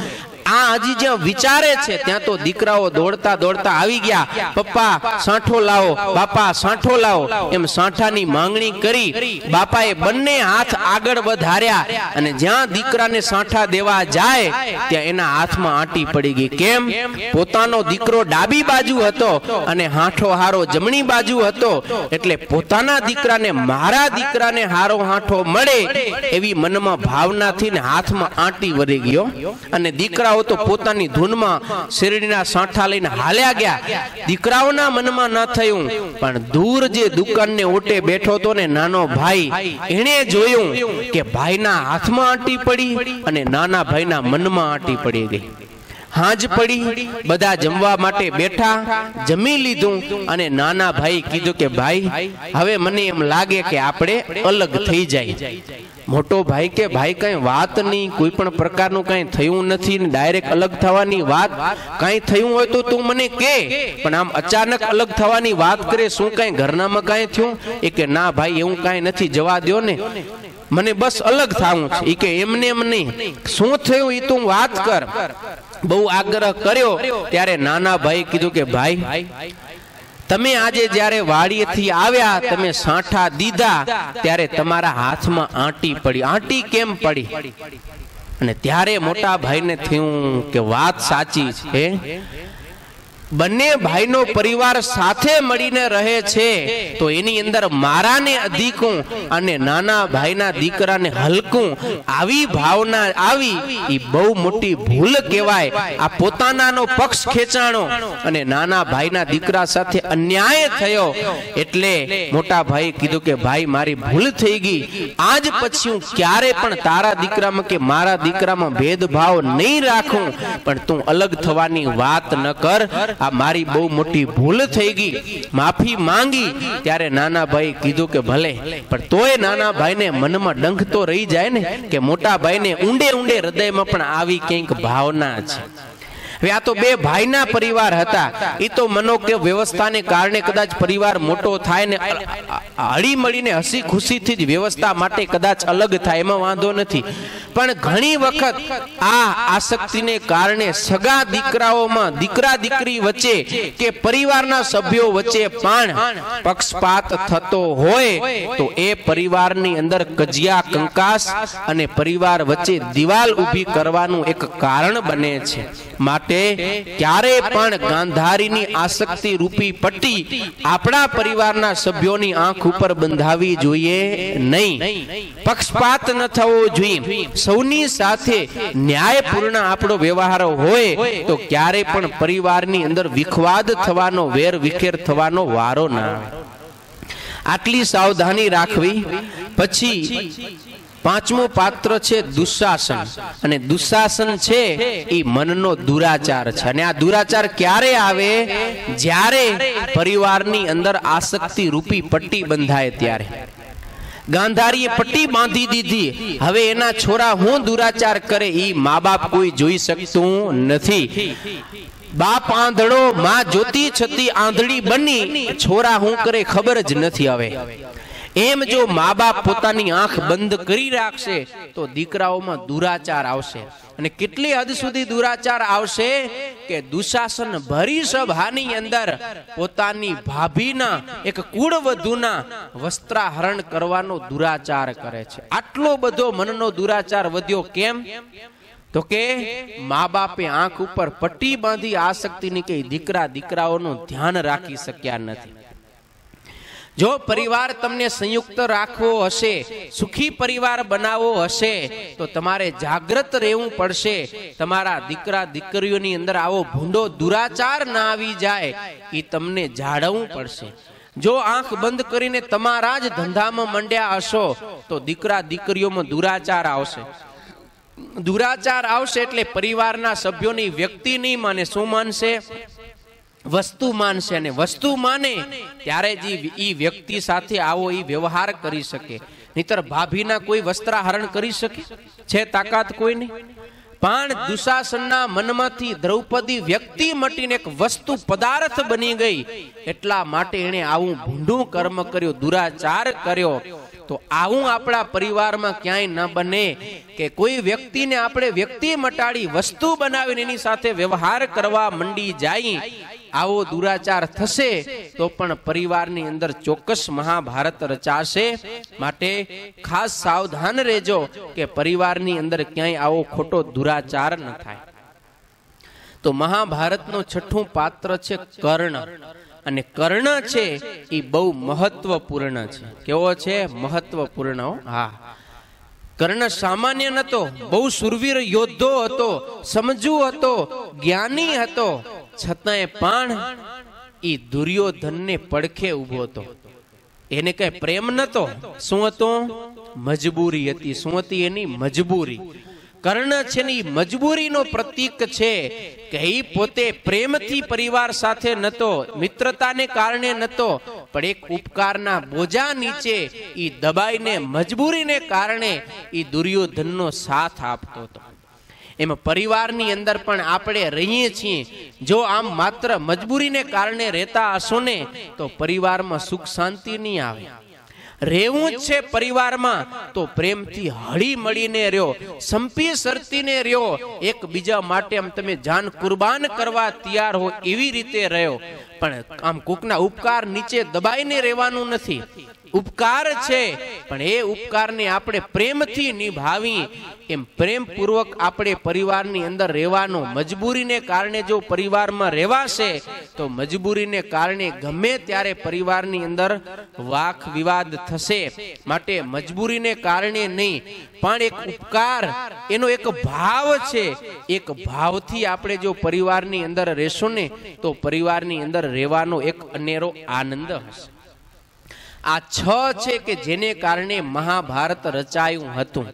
[SPEAKER 1] આ હજી જ્યાં વિચારે છે, ત્યાં તો દીકરાઓ દોડતા દોડતા આવી ગયા. પપ્પા, સાંઠો લાવો, બાપા, સાંઠો લાવો. એમ સાંઠાની માંગણી કરી, બાપાએ બંને હાથ આગળ વધાર્યા. અને જ્યાં દીકરાને સાંઠા દેવા જાય, ત્યાં એના હાથમાં આંટી પડી ગઈ. કેમ? પોતાનો દીકરો ડાબી બાજુ હતો અને હાંઠો હારો જમણી બાજુ હતો. એટલે પોતાના દીકરાને, મારા દીકરાને હારો હાંઠો મળે એવી મનમાં ભાવનાથી ને હાથમાં આંટી વળી ગયો. અને દીકરા તો પોતાની ધૂનમાં શેરડીના સાંઠા લઈને હાલ્યા ગયા. દીકરાઓના મનમાં ન થયું, પણ દૂર જે દુકાનને ઓટે બેઠો તો ને નાનો ભાઈ, એણે જોયું કે ભાઈના હાથમાં આંટી પડી અને નાના ભાઈના મનમાં આંટી પડી ગઈ. હાજ પડી, બધા જમવા માટે બેઠા, જમી લીધું અને નાના ભાઈ કીધું કે, ભાઈ, હવે મને એમ લાગે કે આપણે અલગ થઈ જાય. મોટો ભાઈ કે ભાઈ, કઈ વાત નહીં કોઈ પણ પ્રકારનું કઈ થયું નથી ડાયરેક્ટ અલગ થવાની વાત કઈ થયું હોય તો તું મને કે. પણ આમ અચાનક અલગ થવાની વાત કરે, શું કઈ ઘરનામાં કઈ થયું? એ કે, ના ભાઈ, એવું કઈ નથી, જવા દો ને. મને બસ અલગ થવું છે. એ કે, એમને એમ નહીં. શું થયું એ તું વાત કર. બહુ આગ્રહ કર્યો, ત્યારે નાના ભાઈ કીધું કે, ભાઈ તમે આજે જ્યારે વાડીએથી આવ્યા, તમે સાંઠા દીધા, ત્યારે તમારા હાથમાં આંટી પડી. આંટી કેમ પડી? અને ત્યારે મોટા ભાઈને થયું કે વાત સાચી છે. બંને ભાઈનો પરિવાર સાથે મળીને રહે છે, તો એની અંદર મારાને અધિકું અને નાના ભાઈના દીકરાને હલકું આવી ભાવના આવી એ બહુ મોટી ભૂલ કહેવાય. આ પોતાનાનો પક્ષ ખેંચાણો અને નાના ભાઈના દીકરા સાથે અન્યાય થયો એટલે મોટા ભાઈ કીધું કે, ભાઈ, મારી ભૂલ થઈ ગઈ. આજ પછી હું ક્યારે પણ તારા દીકરામાં કે મારા દીકરામાં ભેદભાવ નહીં રાખું. પણ તું અલગ થવાની વાત ન કર. આ મારી બહુ મોટી ભૂલ થઈ ગઈ. માફી માંગી. ત્યારે નાના ભાઈ કીધું કે ભલે, પણ તોય નાના ભાઈને મનમાં ડંખ તો રહી જાય ને, કે મોટા ભાઈને ઊંડે ઊંડે હૃદયમાં પણ આવી કંઈક ભાવના છે. આ તો બે ભાઈના પરિવાર હતા. એ તો મનો કે વ્યવસ્થાને કારણે કદાચ પરિવાર મોટો થાય ને હળી મળીને હસી ખુશીથી જ વ્યવસ્થા માટે કદાચ અલગ થાય, એમાં વાંધો નથી. પણ ઘણી વખત આ આસક્તિને કારણે સગા દીકરાઓમાં દીકરા દીકરી વચ્ચે કે પરિવારના સભ્યો વચ્ચે પણ પક્ષપાત થતો હોય, તો એ પરિવારની અંદર કજિયા કંકાસ અને પરિવાર વચ્ચે દિવાલ ઊભી કરવાનું એક કારણ બને છે. માટે ક્યારે પણ ગાંધારીની આસક્તિ રૂપી પટ્ટી આપણા પરિવારના સભ્યોની આંખ ઉપર બંધાવી જોઈએ નહીં. પક્ષપાત ન થવો જોઈએ. સૌની સાથે ન્યાયપૂર્ણ આપણો વ્યવહાર હોય તો ક્યારે પણ પરિવારની અંદર વિખવાદ થવાનો વેર વિખેર થવાનો વારો ના આટલી સાવધાની રાખવી. પછી પાંચમું પાત્ર છે દુશાસન. અને દુશાસન છે એ મનનો દુરાચાર છે. અને આ દુરાચાર ક્યારે આવે? જ્યારે પરિવારની અંદર આસક્તિ રૂપી પટ્ટી બંધાય ત્યારે. ગાંધારીએ પટ્ટી બાંધી દીધી. હવે એના છોરા હું દુરાચાર કરે એ મા બાપ કોઈ જોઈ શકતું નથી. બાપ આંધળો, માં જોતી છતી આંધળી બની. છોરા હું કરે ખબર જ નથી હવે. એમ જો મા બાપ પોતાની આંખ બંધ કરી રાખશે, તો દીકરાઓમાં દુરાચાર આવશે. અને કેટલી હદ સુધી દુરાચાર આવશે કે દુશાસન ભરી સભાની અંદર પોતાની ભાભીના એક કુળવધુના વસ્ત્રાહરણ કરવાનો દુરાચાર કરે છે. આટલો બધો મનનો દુરાચાર વધ્યો કેમ? તો કે મા બાપે આંખ ઉપર પટ્ટી બાંધી આસક્તિની કે દીકરા દીકરાઓનું ધ્યાન રાખી શક્યા નથી. જો પરિવાર તમને સંયુક્ત રાખવો હશે, સુખી પરિવાર બનાવવો હશે, તો તમારે જાગ્રત રહેવું પડશે. તમારા દીકરા, દીકરીઓની અંદર આવો ભૂંડો દુરાચાર ના આવી જાય એ તમને જાળવવું પડશે. જો આંખ બંધ કરીને તમારા જ ધંધામાં મંડ્યા હશો, તો દીકરા, દીકરીઓમાં દુરાચાર આવશે. દુરાચાર આવશે એટલે પરિવારના સભ્યોની વ્યક્તિ નહીં માને, શું માનશે? વસ્તુ માનશે અને વસ્તુ માને ત્યારે જ ઈ વ્યક્તિ સાથે આવો ઈ વ્યવહાર કરી શકે. નહીતર ભાભીના કોઈ વસ્ત્રાહરણ કરી શકે? છે તાકાત કોઈ નહીં પણ દુશાસનના મનમાંથી દ્રૌપદી વ્યક્તિ મટીને એક વસ્તુ પદાર્થ બની ગઈ. એટલા માટે એણે આવું ભૂંડું કર્મ કર્યો, દુરાચાર કર્યો. તો આવું આપણા પરિવારમાં ક્યાંય ન બને કે કોઈ વ્યક્તિને આપણે વ્યક્તિ મટાડી વસ્તુ બનાવીને એની સાથે વ્યવહાર કરવા મંડી જાય. આવો દુરાચાર થશે તો પણ પરિવારની અંદર ચોક્કસ મહાભારત રચાશે. માટે ખાસ સાવધાન રહેજો કે પરિવારની અંદર ક્યાંય આવો ખોટો દુરાચાર ન થાય. તો મહાભારતનો છઠ્ઠું પાત્ર છે કર્ણ. અને કર્ણ છે એ બહુ મહત્વપૂર્ણ છે. કેવો છે? મહત્વપૂર્ણ હા. કર્ણ સામાન્ય નતો, બહુ સુરવીર યોદ્ધો હતો, સમજુ હતો, જ્ઞાની હતો છતાંય પણ એ દુર્યોધનને પડખે ઊભો હતો. એને કઈ પ્રેમ નતો. શું હતો? મજબૂરી હતી. શું હતી એની? મજબૂરી. કર્ણ છે ને મજબૂરીનો પ્રતીક છે કે એ પોતે પ્રેમથી પરિવાર સાથે નતો, મિત્રતાને કારણે નતો, પણ એક ઉપકારના બોજા નીચે એ દબાઈને, મજબૂરીને કારણે એ દુર્યોધનનો સાથ આપતો હતો. એમાં પરિવારની અંદર પણ આપણે રહીએ છીએ. જો આમ માત્ર મજબૂરીને કારણે રહેતા હશો ને, તો પરિવારમાં સુખ શાંતિ નહીં આવે. રહેવું જ છે પરિવારમાં, તો પ્રેમથી હળી મળીને રહ્યો, સંપી સરતીને રહ્યો, એકબીજા માટે આમ તમે જાન કુરબાન કરવા તૈયાર હો એવી રીતે રહ્યો. પણ આમ કોકના ઉપકાર નીચે દબાઈને રહેવાનું નથી. ઉપકાર છે. પણ એ ઉપકારને આપણે પ્રેમથી નિભાવી, એમ પ્રેમપૂર્વક આપણે પરિવારની અંદર રહેવાનો મજબૂરીને કારણે જો પરિવારમાં રહેવાશે, તો મજબૂરીને કારણે ગમે ત્યારે પરિવારની અંદર વાક વિવાદ થશે. માટે મજબૂરીને કારણે નહીં, પણ એક ઉપકાર, એનો એક ભાવ છે. એક ભાવથી આપણે જો પરિવારની અંદર રહેશું ને, તો પરિવારની અંદર રહેવાનો એક અનેરો આનંદ હશે. આ છ છે કે જેને કારણે મહાભારત રચાયું હતું.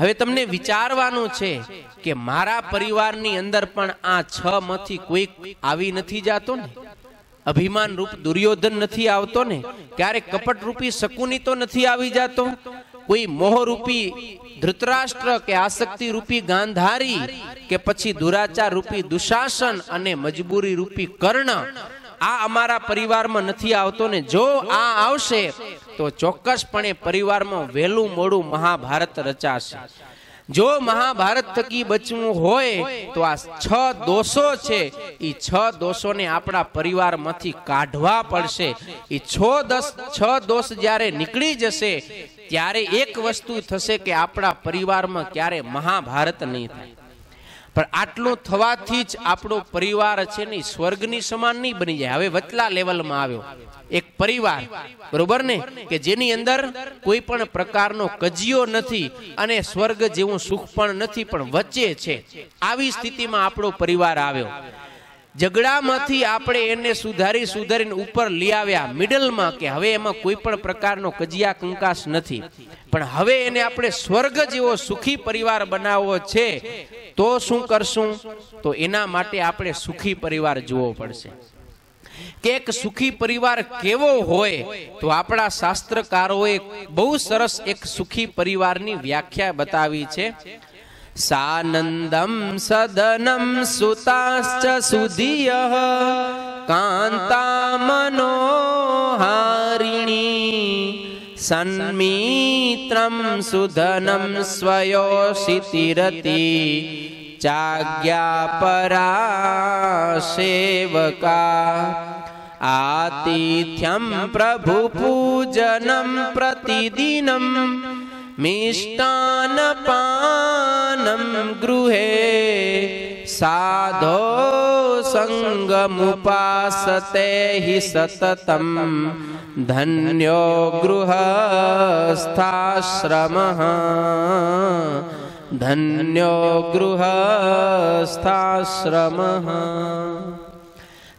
[SPEAKER 1] હવે તમને વિચારવાનું છે કે મારા પરિવારની અંદર પણ આ છ માંથી કોઈ આવી નથી જાતો ને? અભિમાન રૂપ દુર્યોધન નથી આવતો ને? ક્યારેક કપટ રૂપી શકુની તો નથી આવી જાતો? કોઈ મોહરૂપી ધૃતરાષ્ટ્ર કે આસક્તિ રૂપી ગાંધારી કે પછી દુરાચાર રૂપી દુશાસન અને મજબૂરી રૂપી કર્ણ આ અમારા પરિવારમાં નથી આવતો ને જો આ આવશે, તો ચોક્કસપણે પરિવારમાં વહેલું મોડું મહાભારત રચાશે. જો મહાભારત થકી બચવું હોય, તો આ છ દોષો છે. એ છ દોષોને આપણા પરિવારમાંથી કાઢવા પડશે. એ છ દસ, છ દોષ જ્યારે નીકળી જશે, ત્યારે એક વસ્તુ થશે કે આપણા પરિવારમાં ક્યારે મહાભારત નહીં થાય. પણ આટલું થવાથી જ આપણો પરિવાર છે ને સ્વર્ગની સમાન નહીં બની જાય. હવે વચલા લેવલમાં આવ્યો. એક પરિવાર, બરોબર ને? કે જેની અંદર કોઈ પણ પ્રકારનો કજિયો નથી અને સ્વર્ગ જેવું સુખ પણ નથી, પણ વચ્ચે છે. આવી સ્થિતિમાં આપણો પરિવાર આવ્યો. ઝઘડામાંથી આપણે એને સુધારી સુધારીને ઉપર લઈ આવ્યા મિડલમાં કે હવે એમાં કોઈ પણ પ્રકારનો કજિયા કંકાસ નથી. પણ હવે એને આપણે સ્વર્ગ જેવો સુખી પરિવાર બનાવવો છે, તો શું કરશું? તો એના માટે આપણે સુખી પરિવાર જોવો પડશે. કે એક સુખી પરિવાર કેવો હોય, તો આપણા શાસ્ત્રકારોએ બહુ સરસ એક સુખી પરિવારની વ્યાખ્યા બતાવી છે. सानन्दं सदनं सुताश्च सुधियः कान्तामनो हारिणी सन्मित्रं सुधनं स्वयोषितिरति चाज्ञापरा सेवका आतिथ्यं प्रभुपूजनं प्रतिदिनम् પૂજનમ गृहे साधो સંગમુપાસતે હિ સતતમ ધન્યો ગૃહસ્થાશ્રમ ધન્યો ગૃહસ્થાશ્રમ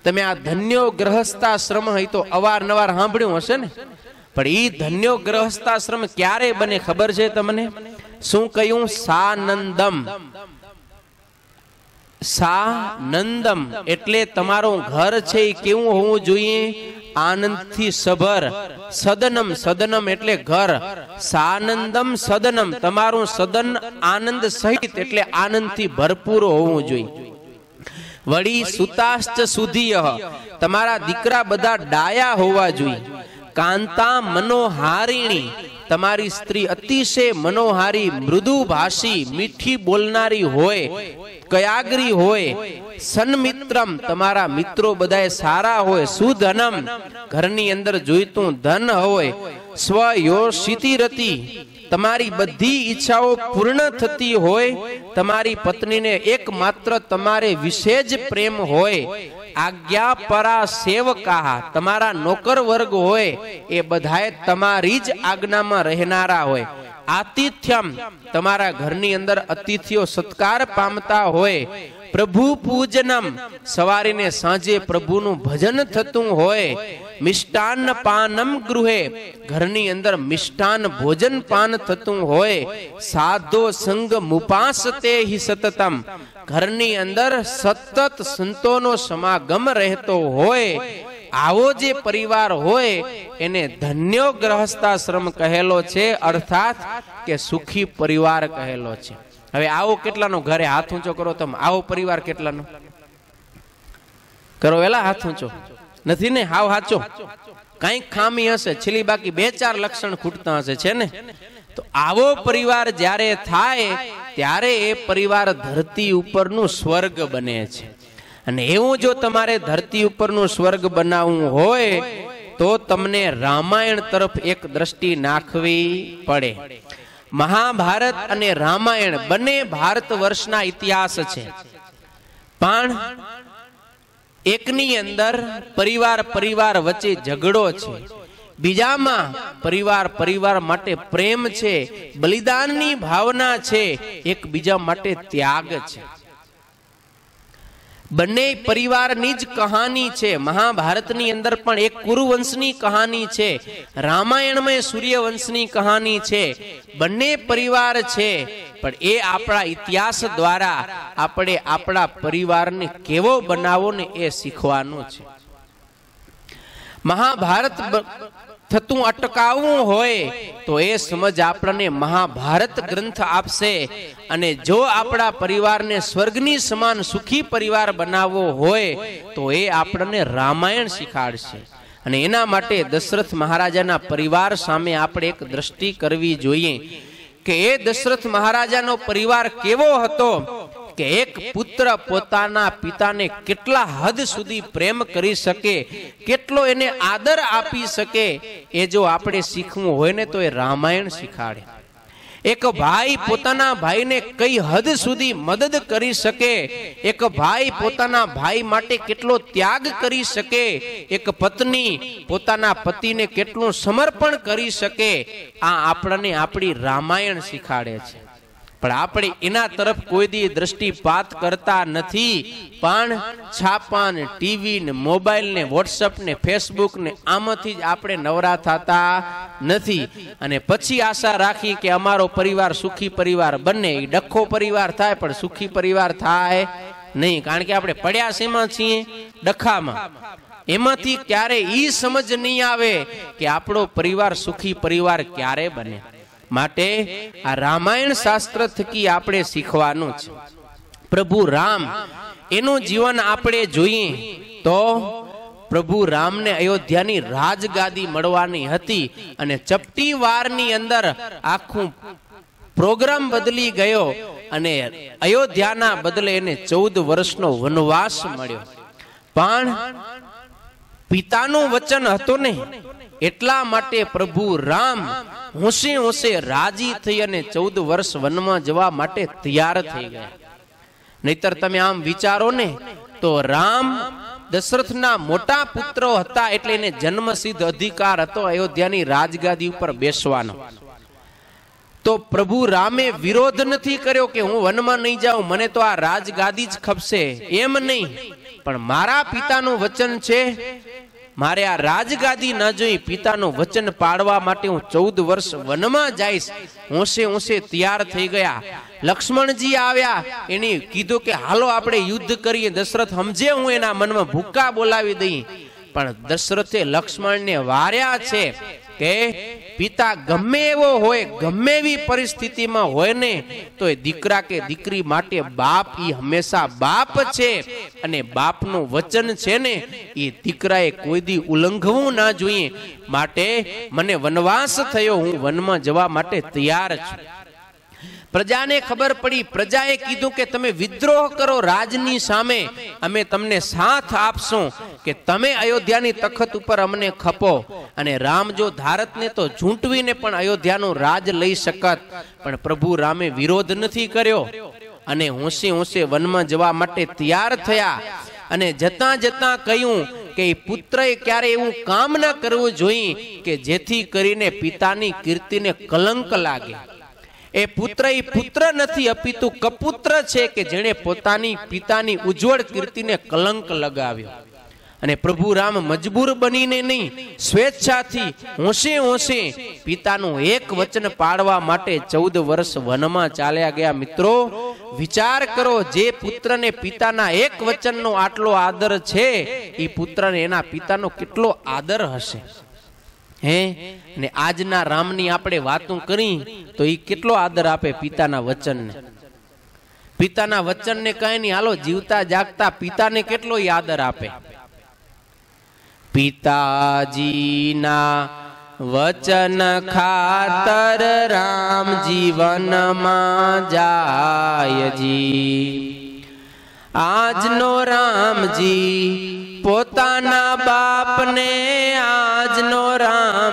[SPEAKER 1] તમે આ ધન્યો ગ્રહસ્થાશ્રમ એ તો અવારનવાર સાંભળ્યું હશે ને? પણ એ ધન્યો ગ્રહસ્થાશ્રમ ક્યારે બને ખબર છે તમને? શું કહ્યું? સાનંદમ. સાનંદમ એટલે તમારું ઘર છે એ કેવું હોવું જોઈએ? આનંદથી સભર. સદનમ સદનમ એટલે ઘર. સાનંદમ, સદનમ. તમારું સદન આનંદ સહિત એટલે આનંદથી ભરપૂર હોવું જોઈએ. વળી સુતાશ્ચ સુધીય. તમારા દીકરા બધા ડાયા હોવા જોઈએ. કાંતા મનોહારિણી. તમારી સ્ત્રી અતિશય મનોહારી મૃદુ ભાષી મીઠી બોલનારી હોય, કયાગ્રી હોય, સન્મિત્રમ, તમારા મિત્રો બધાએ સારા હોય, સુધનમ. ઘરની અંદર જોઈતું ધન હોય સ્વયોષિતિરતી તમારી બધી ઈચ્છાઓ પૂર્ણ થતી હોય, તમારી પત્નીને એકમાત્ર તમારે જ પ્રેમ હોય, આજ્ઞા પરા સેવકા તમારા નોકર વર્ગ હોય, એ બધાએ તમારી જ આજ્ઞામાં રહેનારા હોય. આતિથ્યમ, તમારા ઘરની અંદર અતિથિઓ સત્કાર પામતા હોય પ્રભુ પૂજનમ. સવારીને સાંજે પ્રભુનું ભજન થતું હોય મિષ્ટાન પાનમ ગૃહે. ઘરની અંદર મિષ્ટાન ભોજન પાન થતું હોય, સાધો સંગ મુપાસતે હિ સતતમ. ઘરની અંદર સતત સંતોનો સમાગમ રહેતો હોય, આવો જે પરિવાર હોય, એને ધન્યો ગ્રહસ્થાશ્રમ કહેલો છે, અર્થાત કે સુખી પરિવાર કહેલો છે. હવે આવો કેટલાનો ઘરે હાથ ઊંચો કરો તમે? આવો પરિવાર કેટલાનો? કરો વેલા હાથ ઊંચો. નથી ને? હાવ હાચો. કંઈક ખામી હશે. છેલ્લી બાકી બે ચાર લક્ષણ ખૂટતા હશે, છે ને? તો આવો પરિવાર જ્યારે થાય, ત્યારે એ પરિવાર ધરતી ઉપરનું સ્વર્ગ બને છે. અને એવું જો તમારે ધરતી ઉપરનું સ્વર્ગ બનાવવું હોય, તો તમને રામાયણ તરફ એક દ્રષ્ટિ નાખવી પડે. મહાભારત અને રામાયણ બંને ભારત વર્ષના ઇતિહાસ છે. પણ એકની અંદર પરિવાર પરિવાર વચ્ચે ઝઘડો છે. બીજામાં પરિવાર પરિવાર માટે પ્રેમ છે. બલિદાનની ભાવના છે. એકબીજા માટે ત્યાગ છે. બંને પરિવારની જ કહાની છે. મહાભારતની અંદર પણ એક કુરુવંશની કહાની છે. રામાયણમાં સૂર્યવંશની કહાની છે. બંને પરિવાર છે. પણ એ આપણા ઇતિહાસ દ્વારા આપણે આપણા પરિવારને કેવો બનાવો ને એ શીખવાનું છે. મહાભારત થતું અટકાવવું હોય, તો એ સમજ આપણને મહાભારત ગ્રંથ આપશે. અને જો આપણા પરિવારને સ્વર્ગની સમાન સુખી પરિવાર બનાવવો હોય, તો એ આપણને રામાયણ શીખાડશે. અને એના માટે દશરથ મહારાજાના પરિવાર સામે આપણે એક દ્રષ્ટિ કરવી જોઈએ કે એ દશરથ મહારાજાનો પરિવાર કેવો હતો? કે એક પુત્ર પોતાના પિતાને કેટલા હદ સુધી પ્રેમ કરી શકે, કેટલો એને આદર આપી શકે, એ જો આપણે શીખવું હોય ને તો એ રામાયણ શીખાડે. એક ભાઈ પોતાના ભાઈને કઈ હદ સુધી મદદ કરી શકે, એક ભાઈ પોતાના ભાઈ માટે કેટલો ત્યાગ કરી શકે, એક પત્ની પોતાના પતિને કેટલું સમર્પણ કરી શકે, આ આપણને આપણી રામાયણ શીખાડે છે. પણ આપણે એના તરફ કોઈ દી દ્રષ્ટિપાત કરતા નથી. પણ છાપા ને ટીવી ને મોબાઈલ ને વોટ્સઅપ ને ફેસબુક ને આમાંથી જ આપણે નવરા થતા નથી. અને પછી આશા રાખી કે અમારો પરિવાર સુખી પરિવાર બને. એ ડખો પરિવાર થાય, પણ સુખી પરિવાર થાય નહીં. કારણ કે આપણે પડ્યા શેમાં છીએ, ડખામાં. એમાંથી ક્યારે ઈ સમજ નહીં આવે કે આપણો પરિવાર સુખી પરિવાર ક્યારે બને. માટે આ રામાયણ શાસ્ત્ર થકી આપણે શીખવાનું છે. પ્રભુ રામ, એનું જીવન આપણે જોઈએ તો પ્રભુ રામને અયોધ્યાની રાજગાદી મળવાની હતી અને ચપટી વારની અંદર આખું પ્રોગ્રામ બદલી ગયો અને અયોધ્યાના બદલે એને ચૌદ વર્ષનો વનવાસ મળ્યો. પણ પિતાનું વચન હતું ને એટલા માટે પ્રભુ રામ હોશે હોશે રાજી થઈ અને ચૌદ વર્ષ વનમાં જવા માટે તૈયાર થઈ ગયા. નહીતર તમે આમ વિચારો ને, તો રામ દશરથના મોટા પુત્રો હતા એટલે એને જન્મસિદ્ધ અધિકાર હતો અયોધ્યાની રાજગાદી ઉપર બેસવાનો. તો પ્રભુ રામે વિરોધ નથી કર્યો કે હું વનમાં નહીં જાઉં, મને તો આ રાજગાદી જ ખપશે. એમ નહીં. પણ મારા પિતાનું વચન છે મારે આ રાજગાદી ન જોઈ પિતાનું વચન પાડવા માટે હું ચૌદ વર્ષ વનમાં જઈશ. હોંશે હોંશે તૈયાર થઈ ગયા. લક્ષ્મણજી આવ્યા. એને કીધું કે, હાલો, આપણે યુદ્ધ કરીએ. દશરથ સમજે હું એના મનમાં ભૂકા બોલાવી દઈ. પણ દશરથે લક્ષ્મણને વાર્યા છે. કે પિતા ગમે એવો હોય, ગમે એવી પરિસ્થિતિમાં હોય ને તો એ દીકરા કે દીકરી માટે બાપ એ હંમેશા બાપ છે. અને બાપનું વચન છે ને એ દીકરાએ કોઈ દી ઉલ્લંઘવું ના જોઈએ. માટે મને વનવાસ થયો, હું વનમાં જવા માટે તૈયાર છું. પ્રજાને ખબર પડી. પ્રજાએ કીધું કે તમે વિદ્રોહ કરો રાજની સામે. અમે તમને સાથ આપશું કે તમે અયોધ્યાની તખત ઉપર અમને ખપો. અને રામ જો ધારતને તો ઝૂંટવીને પણ અયોધ્યાનું રાજ લઈ શકત. પણ પ્રભુ રામે વિરોધ નથી કર્યો. અને હોંશે હોંશે વનમાં જવા માટે તૈયાર થયા. અને જતા જતા કહ્યું કે પુત્રએ ક્યારે એવું કામ ન કરવું જોઈએ કે જેથી કરીને પિતાની કીર્તિને કલંક લાગે. એ પુત્ર એ પુત્ર નથી અપિતુ, કપુત્ર છે કે જેણે પોતાની પિતાની ઉજ્જવળ કીર્તિને કલંક લગાવ્યો. અને પ્રભુ રામ મજબૂર બનીને નહીં, સ્વેચ્છાથી હોંશે હોંશે પિતાનું એક વચન પાડવા માટે ચૌદ વર્ષ વનમાં ચાલ્યા ગયા. મિત્રો, વિચાર કરો, જે પુત્રને પિતાના એક વચનનો આટલો આદર છે એ પુત્રને એના પિતાનો કેટલો આદર હશે? હે? ને આજના રામની આપણે વાતું કરી, તો એ કેટલો આદર આપે પિતાના વચનને? પિતાના વચનને કઈ નહીં, હાલો, જીવતા જાગતા પિતાને કેટલો આદર આપે? પિતાજીના વચન ખાતર રામ જીવનમાં જાયજી આજનો રામજી પોતાના બાપને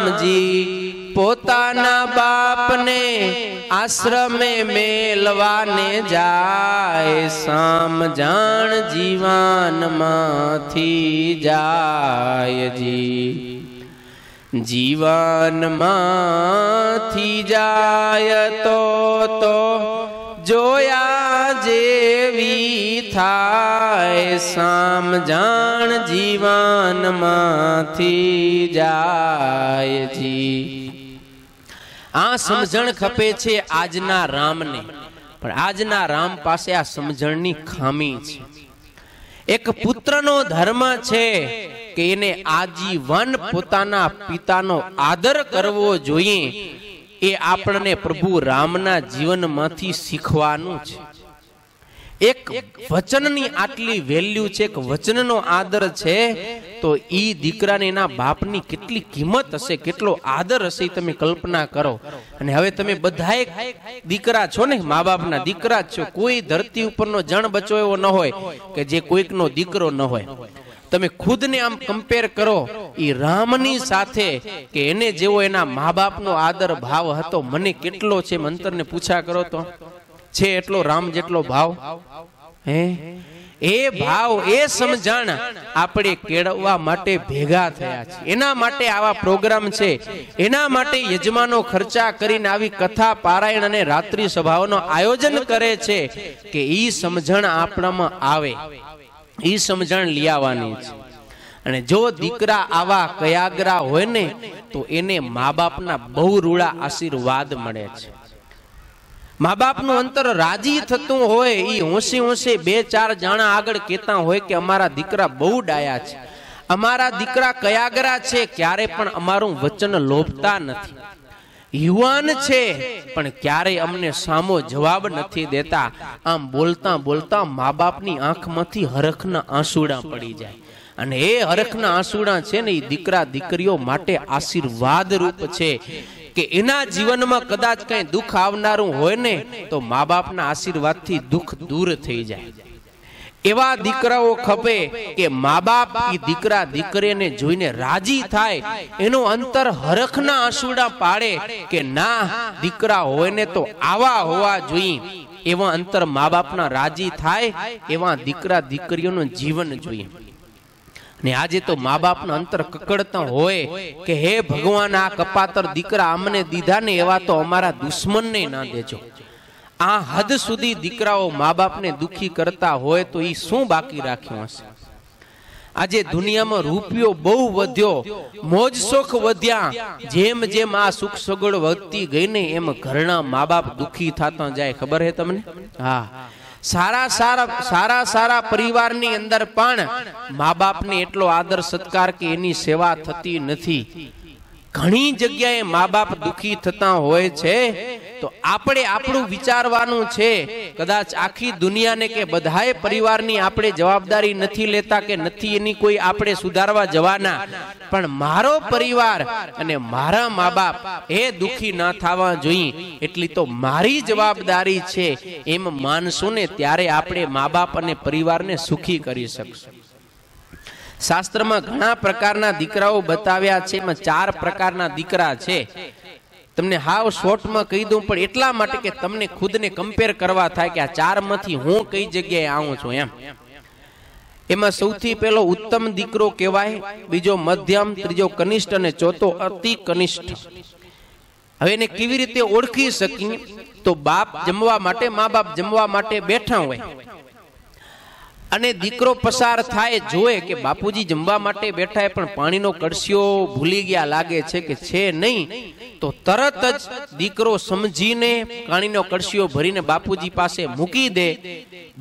[SPEAKER 1] રામજી પોતાના બાપને આશ્રમે મેલવાને જાય સમજાણ જીવનમાંથી જાયજી જીવનમાંથી જાય તો તો જોયા જેવી થાય સામ જાણ જીવનમાંથી જાય જી. આ સમજણ ખપે છે આજના રામને, પણ આજના રામ પાસે આ સમજણની ખામી છે. એક પુત્રનો ધર્મ છે કે એને આજીવન પોતાના પિતાનો આદર કરવો જોઈએ એ આપણને પ્રભુ રામના જીવનમાંથી શીખવાનું છે. એક વચનની આટલી વેલ્યુ છે, એક વચનનો આદર છે, તો એ દીકરાને એના બાપની કેટલી કિંમત હશે, કેટલો આદર હશે તમે કલ્પના કરો. અને હવે તમે બધાએ દીકરા છો ને મા બાપના દીકરા છો, કોઈ ધરતી ઉપરનો જણ બચો એવો ન હોય કે જે કોઈકનો દીકરો ન હોય. તમે ખુદને આમ કમ્પેર કરો એ રામની સાથે કે એને જેવો એના મા બાપનો આદર ભાવ હતો, મને કેટલો છે મંતરને પૂછા કરો તો. છે એટલો રામ જેટલો ભાવ? હે? એ ભાવ, એ સમજણ આપણે કેળવવા માટે ભેગા થયા છે એના માટે આવા પ્રોગ્રામ છે. એના માટે યજમાનો ખર્ચા કરીને આવી કથા પારાયણ અને રાત્રિ સભાઓનો આયોજન કરે છે કે ઈ સમજણ આપણામાં આવે. ઈ સમજણ લઈ આવવાની છે. અને જો દીકરા આવા કયાગરા હોય ને, તો એને મા બાપના બહુ રૂડા આશીર્વાદ મળે છે. મા બાપનું અંતર રાજી થતું હોય એ હોંશે હોંશે બે ચાર જાણા આગળ કહેતા હોય કે અમારા દીકરા બહુ ડાયા છે. અમારા દીકરા કયાગરા છે, ક્યારે પણ અમારું વચન લોભતા નથી. યુવાન છે, પણ ક્યારે અમને સામો જવાબ નથી દેતા. આમ બોલતા બોલતા મા બાપની આંખમાંથી હરખના આંસુડા પડી જાય. અને એ હરખના આંસુડા છે ને, એ દીકરા દીકરીઓ માટે આશીર્વાદ રૂપ છે કે એના જીવનમાં કદાચ કઈ દુઃખ આવનારું હોય ને, તો મા બાપના આશીર્વાદથી દુઃખ દૂર થઈ જાય. એવા દીકરાઓ ખપે કે મા બાપ એ દીકરા દીકરીને જોઈને રાજી થાય, એનો અંતર હરખના આંસુડા પાડે કે ના, દીકરા હોય તો આવા હોવા જોઈએ. એવા અંતર મા બાપના રાજી થાય, એવા દીકરા દીકરીઓનું જીવન જોઈએ. ને આજે તો મા બાપના અંતર કકડતા હોય કે હે ભગવાન, આ કપાતર દીકરા અમને દીધા ને એવા તો અમારા દુશ્મનને ના દેજો. આ હદ સુધી દીકરાઓ મા બાપને દુખી કરતા હોય તો એ શું બાકી રાખ્યું હશે? આજે દુનિયામાં રૂપિયો બહુ વધ્યો, મોજ શોખ વધ્યા, જેમ જેમ આ સુખ સગવડ વધતી ગઈ ને એમ ઘરના મા બાપ દુખી થતા જાય, ખબર હે તમને? હા. સારા સારા સારા સારા પરિવારની અંદર પણ મા બાપને એટલો આદર સત્કાર કે એની સેવા થતી નથી. ઘણી જગ્યાએ મા બાપ દુખી થતા હોય છે તો આપણે આપણું વિચારવાનું છે, કદાચ આખી દુનિયાને કે બધાએ પરિવારની આપણે જવાબદારી નથી લેતા કે નથી એની કોઈ આપણે સુધારવા જવાના. પણ મારો પરિવાર અને મારા મા બાપ એ દુખી ના થવા જોઈએ. એટલી તો મારી જવાબદારી છે એમ માનશો ને ત્યારે આપણે મા બાપ અને પરિવારને સુખી કરી શકશું. શાસ્ત્રમાં ઘણા પ્રકારના દીકરાઓ બતાવ્યા છે, એમાં ચાર પ્રકારના દીકરા છે. તમને હાવ શોર્ટમાં કહી દઉં, પણ એટલા માટે કે તમને ખુદને કમ્પેર કરવા થાય કે આ ચારમાંથી હું કઈ જગ્યાએ આવું છું એમ. એમાં સૌથી પહેલો ઉત્તમ દીકરો કહેવાય, બીજો મધ્યમ, ત્રીજો કનિષ્ઠ અને ચોથો અતિ કનિષ્ઠ. હવે એને કેવી રીતે ઓળખી શકીએ? તો બાપ જમવા માટે, મા બાપ જમવા માટે બેઠા હોય. અને દીકરો પસાર થાય, જોવે કે બાપુજી જમવા માટે બેઠા પણ પાણીનો કડશિયો ભૂલી ગયા લાગે છે કે છે નહીં. તો તરત જ દીકરો સમજીને પાણીનો કળશીઓ ભરીને બાપુજી પાસે મૂકી દે.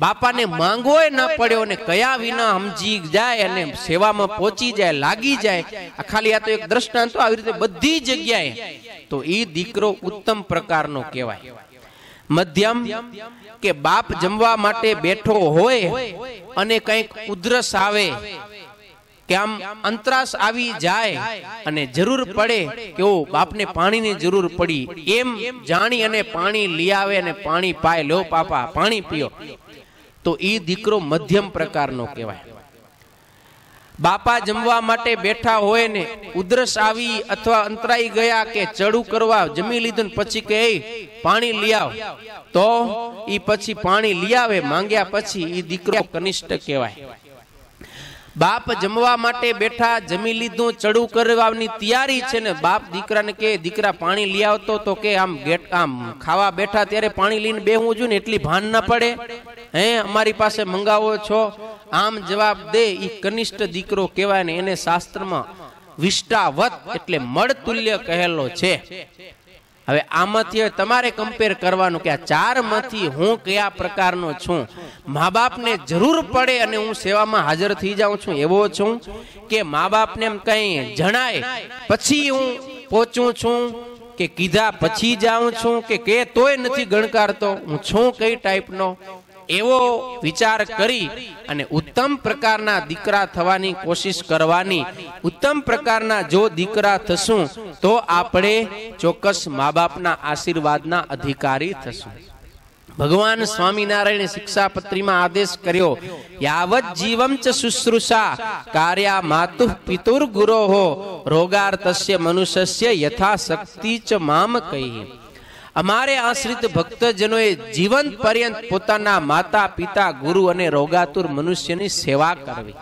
[SPEAKER 1] બાપાને માંગવો ન પડ્યો અને કયા વિના સમજી જાય અને સેવામાં પહોંચી જાય, લાગી જાય. આ ખાલી આ તો એક દ્રષ્ટાંત આવી રીતે બધી જગ્યાએ. તો એ દીકરો ઉત્તમ પ્રકારનો કહેવાય. મધ્યમ કે બાપ જમવા માટે બેઠો હોય અને કંઈક ઉધરસ આવે કે આમ અંતરાશ આવી જાય અને જરૂર પડે કે બાપને પાણીની જરૂર પડી. એમ જાણી અને પાણી લઈ આવે અને પાણી પાય. લો પાપા, પાણી પીઓ. તો એ દીકરો મધ્યમ પ્રકારનો કહેવાય. બાપા જમવા માટે બેઠા હોય ને ઉધરસ આવી અથવા અંતરાઈ ગયા કે ચડું કરવા જમી લીધું પછી કે પાણી લઈ આવ. તો એ પછી પાણી લઈ આવે, માંગ્યા પછી એ દીકરો કનિષ્ઠ કહેવાય. બાપ જમવા માટે બેઠા, જમી લીધું, ચડું કરવાની તૈયારી છે ને, બાપ દીકરાને કે દીકરા, પાણી લઈ આવતો તો કે આમ ગેટ, આમ ખાવા બેઠા ત્યારે પાણી લઈને બેહવું જોઈએ ને, એટલી ભાન ના પડે. હે, અમારી પાસે મંગાવો છો? આમ જવાબ દે. એ કનિષ્ઠ દીકરો કહેવાય ને, એને શાસ્ત્રમાં વિષ્ટાવત એટલે મળતુલ્ય કહેલો છે. હવે આમાંથી તમારે કમ્પેર કરવાનું કે આ ચારમાંથી હું કયા પ્રકારનો છું? મા બાપને જરૂર પડે અને હું સેવામાં હાજર થઈ જાઉં છું એવો છું કે મા બાપને એમ કંઈ જણાય પછી હું પહોંચું છું કે કીધા પછી જાઉં છું કે કે તોય નથી ગણકારતો હું છું કઈ ટાઈપનો એવો વિચાર કરી અને ઉત્તમ પ્રકારના દીકરા થવાની કોશિશ કરવાની, ઉત્તમ પ્રકારના જો દીકરા થશું, તો આપણે ચોક્કસ મા બાપના આશીર્વાદના અધિકારી થશું. ભગવાન સ્વામિનારાયણે શિક્ષાપત્રીમાં આદેશ કર્યો, યાવત જીવમ ચ શુશ્રુષા, કાર્યા માતુ પિતુર ગુરોહો રોગાર તસ્ય મનુષ્યસ્ય યથા શક્તિ ચ મામ કહી અમારે આશ્રિત ભક્તજનોએ જીવન પર્યંત પોતાના માતા, પિતા, ગુરુ અને રોગાતુર મનુષ્યની સેવા કરવી.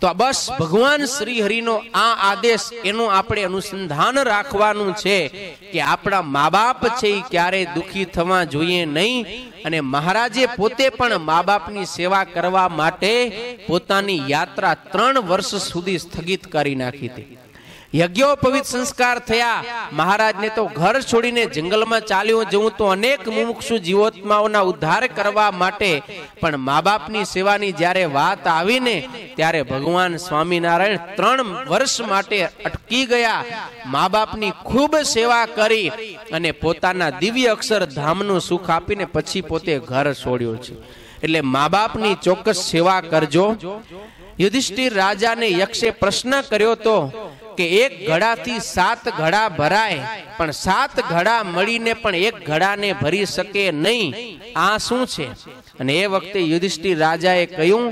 [SPEAKER 1] તો બસ ભગવાન શ્રી હરિનો આ આદેશ એનું આપણે અનુસંધાન રાખવાનું છે કે આપણા મા બાપ છે એ ક્યારે દુખી થવા જોઈએ નહીં અને મહારાજે પોતે પણ મા બાપની સેવા કરવા માટે પોતાની યાત્રા ત્રણ વર્ષ સુધી સ્થગિત કરી નાખી હતી. યજ્ઞોપવિત સંસ્કાર થયા. મહારાજને તો ઘર છોડીને જંગલમાં ચાલ્યો જવું તો અનેક મુમુક્ષુ જીવોત્માઓના ઉદ્ધાર કરવા માટે. પણ મા બાપની સેવાની જ્યારે વાત આવીને ત્યારે ભગવાન સ્વામિનારાયણ ત્રણ વર્ષ માટે અટકી ગયા. મા બાપની ખૂબ સેવા કરી અને પોતાના દિવ્ય અક્ષર ધામનું સુખ આપીને પછી પોતે ઘર છોડ્યો છે. એટલે મા બાપની ચોક્કસ સેવા કરજો. યુધિષ્ઠિર રાજાને યક્ષે પ્રશ્ન કર્યો તો કે એક ઘડાથી સાત ઘડા ભરાય, પણ સાત ઘડા મળીને પણ એક ઘડાને ભરી શકે નહીં. આ શું છે? અને એ વખતે યુધિષ્ઠિર રાજાએ કહ્યું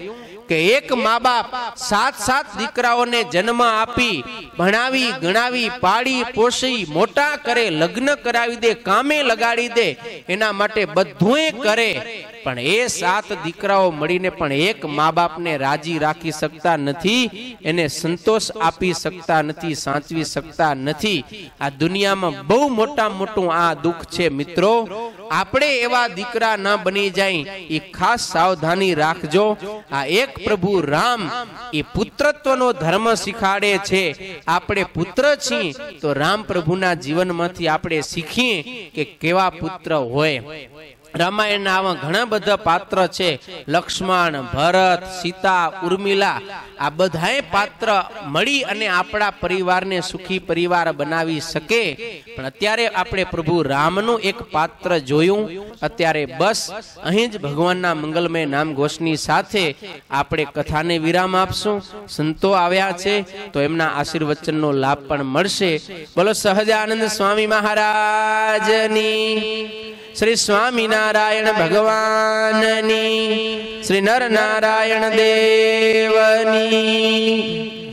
[SPEAKER 1] કે એક મા બાપ સાત સાત દીકરાઓને જન્મ આપી, ભણાવી, ગણાવી, પાળી, પોષી, મોટા કરે, લગ્ન કરાવી દે, કામે લગાડી દે, એના માટે બધું કરે. પણ એ સાત દીકરાઓ મળીને પણ એક મા બાપને રાજી રાખી શકતા નથી, એને સંતોષ આપી શકતા નથી, સાચવી શકતા નથી. આ દુનિયામાં બહુ મોટા મોટું આ દુઃખ છે મિત્રો. આપણે એવા દીકરા ન બની જાય. એ ખાસ સાવધાની રાખજો. આ એક પ્રભુ રામ એ પુત્રત્વનો ધર્મ શીખાડે છે. આપણે પુત્ર છીએ તો રામ પ્રભુના જીવનમાંથી આપણે શીખીએ કે કેવા પુત્ર હોય. રામાયણના આવા ઘણા બધા પાત્ર છે. લક્ષ્મણ, ભરત, સીતા, ઉર્મિલા, આ બધાએ પાત્ર મળી અને આપણા પરિવારને સુખી પરિવાર બનાવી શકે. પણ અત્યારે આપણે પ્રભુ રામનું એક પાત્ર જોયું. અત્યારે બસ, અહીં જ ભગવાનના મંગલમય નામ ઘોષની સાથે આપણે કથાને વિરામ આપશું. સંતો આવ્યા છે, તો એમના આશીર્વચનનો લાભ પણ મળશે. બોલો સહજાનંદ સ્વામી મહારાજની. શ્રી સ્વામિનારાયણ ભગવાનની શ્રી નરનારાયણ દેવની.